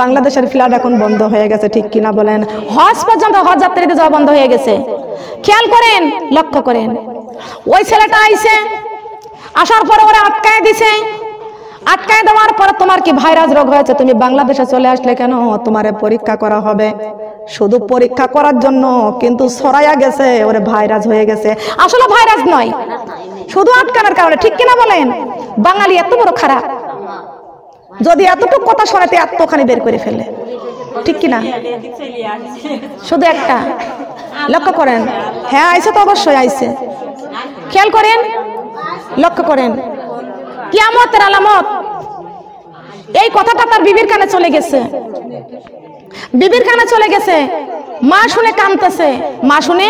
S2: বাংলাদেশের ফ্ল্যাট এখন বন্ধ হয়ে গেছে, ঠিক কিনা বলেন? হজ পর্যন্ত হজ যাত্রীদের যাওয়া বন্ধ হয়ে গেছে। খেয়াল করেন, লক্ষ্য করেন। ওই ছেলেটা আইছে, আসার পরে ওরা আটকায় দিছে। আটকায় দেওয়ার পর তোমার কি ভাইরাস রোগ হয়েছে? তুমি বাংলাদেশে চলে আসলে কেন তোমারে পরীক্ষা করা হবে? শুধু পরীক্ষা করার জন্য, কিন্তু সরাইয়া গেছে, ওরে ভাইরাস হয়ে গেছে। আসলে ভাইরাস নয়, শুধু আটকানোর কারণে, ঠিক কিনা বলেন? বাঙালি এত বড় খারাপ। যদি এতটুকু কথা শোনাতে এতখানি বের করে ফেলে, ঠিক কিনা? শুধু একটা, লক্ষ্য করেন। হ্যাঁ আইসে তো অবশ্যই আইসে খেয়াল করেন, লক্ষ্য করেন। কিয়ামতের আলামত, এই কথাটা তার বিবির কানে চলে গেছে। বিবির কানে চলে গেছে। মা শুনে কানতেছে। মা শুনে?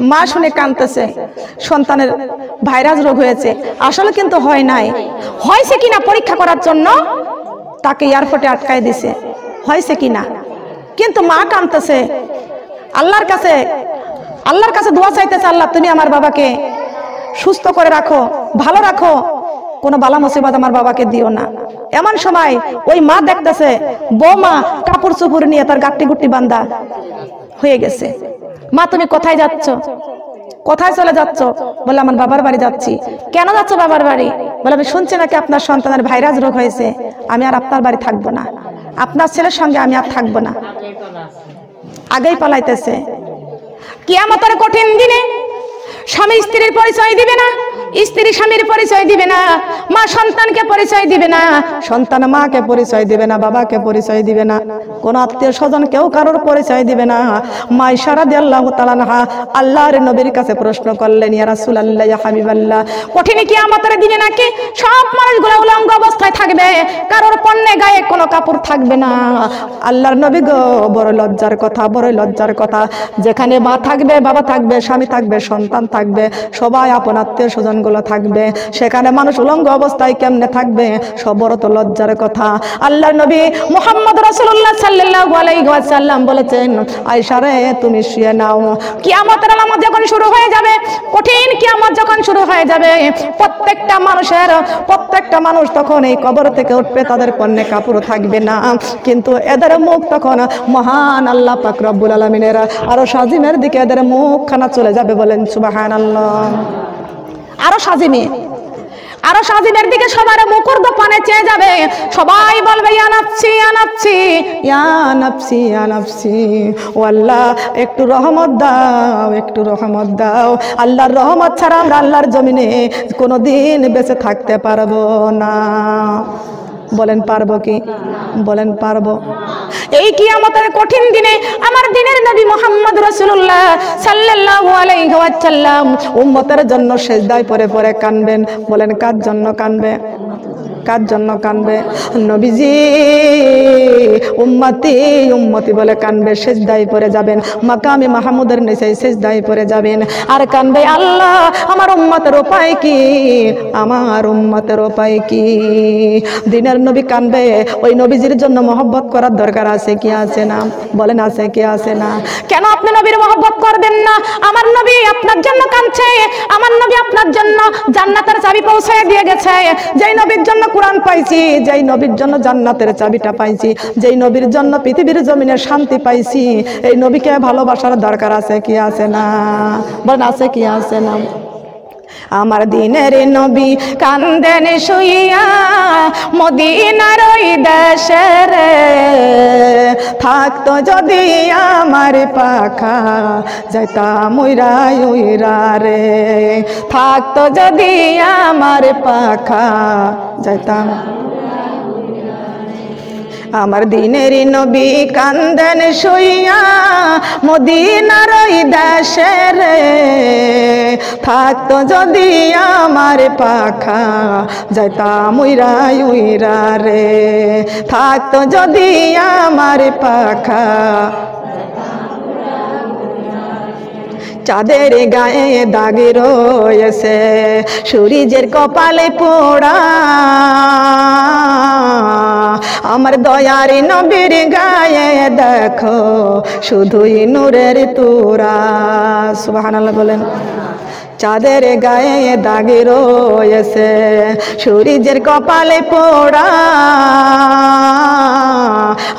S2: মা শুনে কানতেছে। সন্তানের ভাইরাস রোগ হয়েছে। আসলে কিন্তু হয় নাই। হয়েছে কিনা পরীক্ষা করার জন্য? তাকে এয়ারপোর্টে আটকায় দিছে। হয়েছে কিনা কিন্তু মা কানতেছে। আল্লাহর কাছে আল্লাহর কাছে দোয়া চাইতেছে, আল্লাহ, তুমি আমার বাবাকে সুস্থ করে রাখো, ভালো রাখো। কোনো বালা মুসিবত আমার বাবাকে দিও না। এমন সময় ওই মা দেখতেছে, বৌমা কাপড় চুপুর নিয়ে তার গাট্টি গুট্টি বান্দা হয়ে গেছে। মা, তুমি কোথায় যাচ্ছ? কোথায় চলে যাচ্ছ? বলে, আমার বাবার বাড়ি যাচ্ছি। কেন যাচ্ছ বাবার বাড়ি? বলে, আমি শুনছি নাকি আপনার সন্তানের ভাইরাস রোগ হয়েছে। আমি আর আপনার বাড়ি থাকব না। আপনার ছেলের সঙ্গে আমি আর থাকব না। আগেই পালাইতেছে। কিয়ামতের কঠিন দিনে স্বামী স্ত্রীর পরিচয় দিবে না। স্ত্রী স্বামীর পরিচয় দিবে না মা সন্তানকে পরিচয় দিবে না। সন্তান মাকে পরিচয় দিবে না বাবাকে পরিচয় দিবে না। কোন আত্মীয় স্বজন কেউ কারোর পরিচয় দিবে না। মা ইশারা দিয়ে আল্লাহ তালানহা আল্লাহর নবীর কাছে প্রশ্ন করলেন ইয়া রাসূল আল্লাহ ইয়া হাবিবাল্লাহ কঠিন কি আমাদের দিনে নাকি সব মানুষগুলো উলঙ্গ অবস্থায় থাকবে? কারোর পণ্যে গায়ে কোনো কাপড় থাকবে না। আল্লাহর নবী গো বড় লজ্জার কথা বড় লজ্জার কথা। যেখানে মা থাকবে বাবা থাকবে স্বামী থাকবে সন্তান থাকবে সবাই আপন আত্মীয় স্বজন গুলো থাকবে, সেখানে মানুষ উলঙ্গ অবস্থায় কেমনে থাকবে? সব তো লজ্জার কথা। আল্লাহ নবী মোহাম্মদ রাসূলুল্লাহ সাল্লাল্লাহু আলাইহি বলেছেন, আয়েশা রে, তুমি শুয়ে নাও। কিয়ামতের আলামত যখন শুরু হয়ে যাবে, কঠিন কিয়ামত যখন শুরু হয়ে যাবে, প্রত্যেকটা মানুষের, প্রত্যেকটা মানুষ তখন এই কবর থেকে উঠবে, তাদের পণ্যে কাপড় থাকবে না। কিন্তু এদের মুখ তখন মহান আল্লাহ পাক রব্বুল আলামিনের আরও সাজিমের দিকে এদের মুখ খানা চলে যাবে বলেন সুবহানাল্লাহ। আরও সাজিমে আরও সাজিমের দিকে সবার মুকুর দোকানে চেয়ে যাবে। সবাই বলবে আনাচ্ছি আনাচ্ছি ইয়া নাফসি ইয়া নাফসি ও আল্লাহ, একটু রহমত দাও, একটু রহমত দাও। আল্লাহর রহমত ছাড়া আমরা আল্লাহর জমিনে কোনো দিন বেঁচে থাকতে পারব না। বলেন পারব কি? বলেন পারব। এই কি আমাদের কঠিন দিনে আমার দিনের নবী মোহাম্মদ রসুল্লাহ সাল্লাল্লাহু আলাইহি উম্মতের জন্য সেজদায় পরে পরে কানবেন। বলেন কার জন্য কানবে? কার জন্য কানবে। নবীজি, উম্মতি উম্মতি বলে কানবে, সেজদায় পরে যাবেন। মাকামে মাহমুদের নিচে সেজদায় পরে যাবেন। আর কানবে, আল্লাহ, আমার উম্মতের উপায় কি? আমার উম্মতের উপায় কি? দিনের নবী কানবে, ওই নবীজির জন্য মহব্বত করার দরকার আছে কি আছে না? বলেন আছে কি আছে না? কেন আপনি নবীর মহব্বত করবেন না? আমার নবী আপনার জন্য কাঁদছে। আমার নবী আপনার জন্য জান্নাতের চাবি পৌঁছে দিয়ে গেছে। যেই নবীর জন্য কোরআন পাইছি, যেই নবীর জন্য জান্নাতের চাবিটা পাইছি, যেই নবীর জন্য পৃথিবীর জমিনে শান্তি পাইছি, এই নবীকে ভালোবাসার দরকার আছে কি আছে না? বলেন, আছে কি আছে না? আমার দিনের নবী কান্দেন শুইয়া মদিনার ওই দেশের থাকতো যদি আমার পাখা যাইতাম উইরা উইরা রে। থাকতো যদি আমার পাখা, যাইতাম আমার দিনের নবী কান্দেন শুইয়া মদিনার ওই দেশে রে। থাকতো যদি আমার পাখা, যাইতাম উইরা উইরা রে। থাকতো যদি আমার পাখা চাঁদের গায়ে দাগে রয়েছে সূর্যের কপালে পোড়া। আমার দয়ার নবীর গায়ে দেখো শুধুই নূরের তোরা। সুবাহ বলেন। চাঁদের গায়ে দাগে রয়েছে, সূর্যের কপালে পোড়া।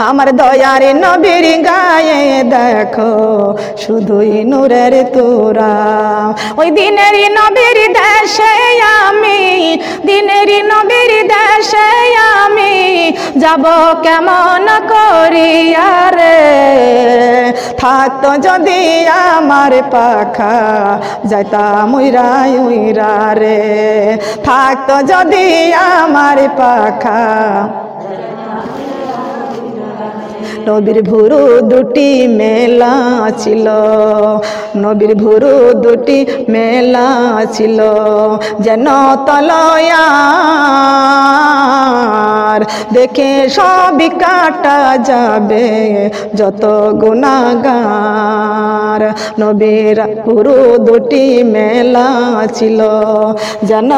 S2: আমার দয়ার নবীর গায়ে দেখো, শুধুই নূরের তোরা। ওই দিনের নবীর দেশে আমি, দিনের নবীর দেশে আমি যাব কেমন করিয়া রে? থাকতো যদি আমার পাখা, যাইতাম উইরা উইরা রে। থাকতো যদি আমার পাখা। নবীর ভুরু দুটি মেলা ছিল। নবীর ভুরু দুটি মেলা ছিল। যেন তলয়ার দেখে সবই কাটা যাবে যত গুণাগার নবীর ভুরু দুটি মেলা ছিল। যেন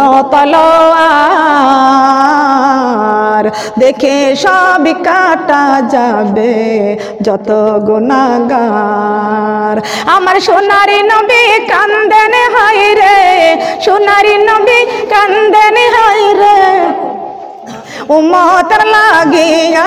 S2: তলোয়ার দেখে সব কাটা যাবে যত গুণাগার আমার সোনারি নবী কান্দেন হাই রে, সোনারি নবী কান্দেন হাই রে। উমতর লাগিয়া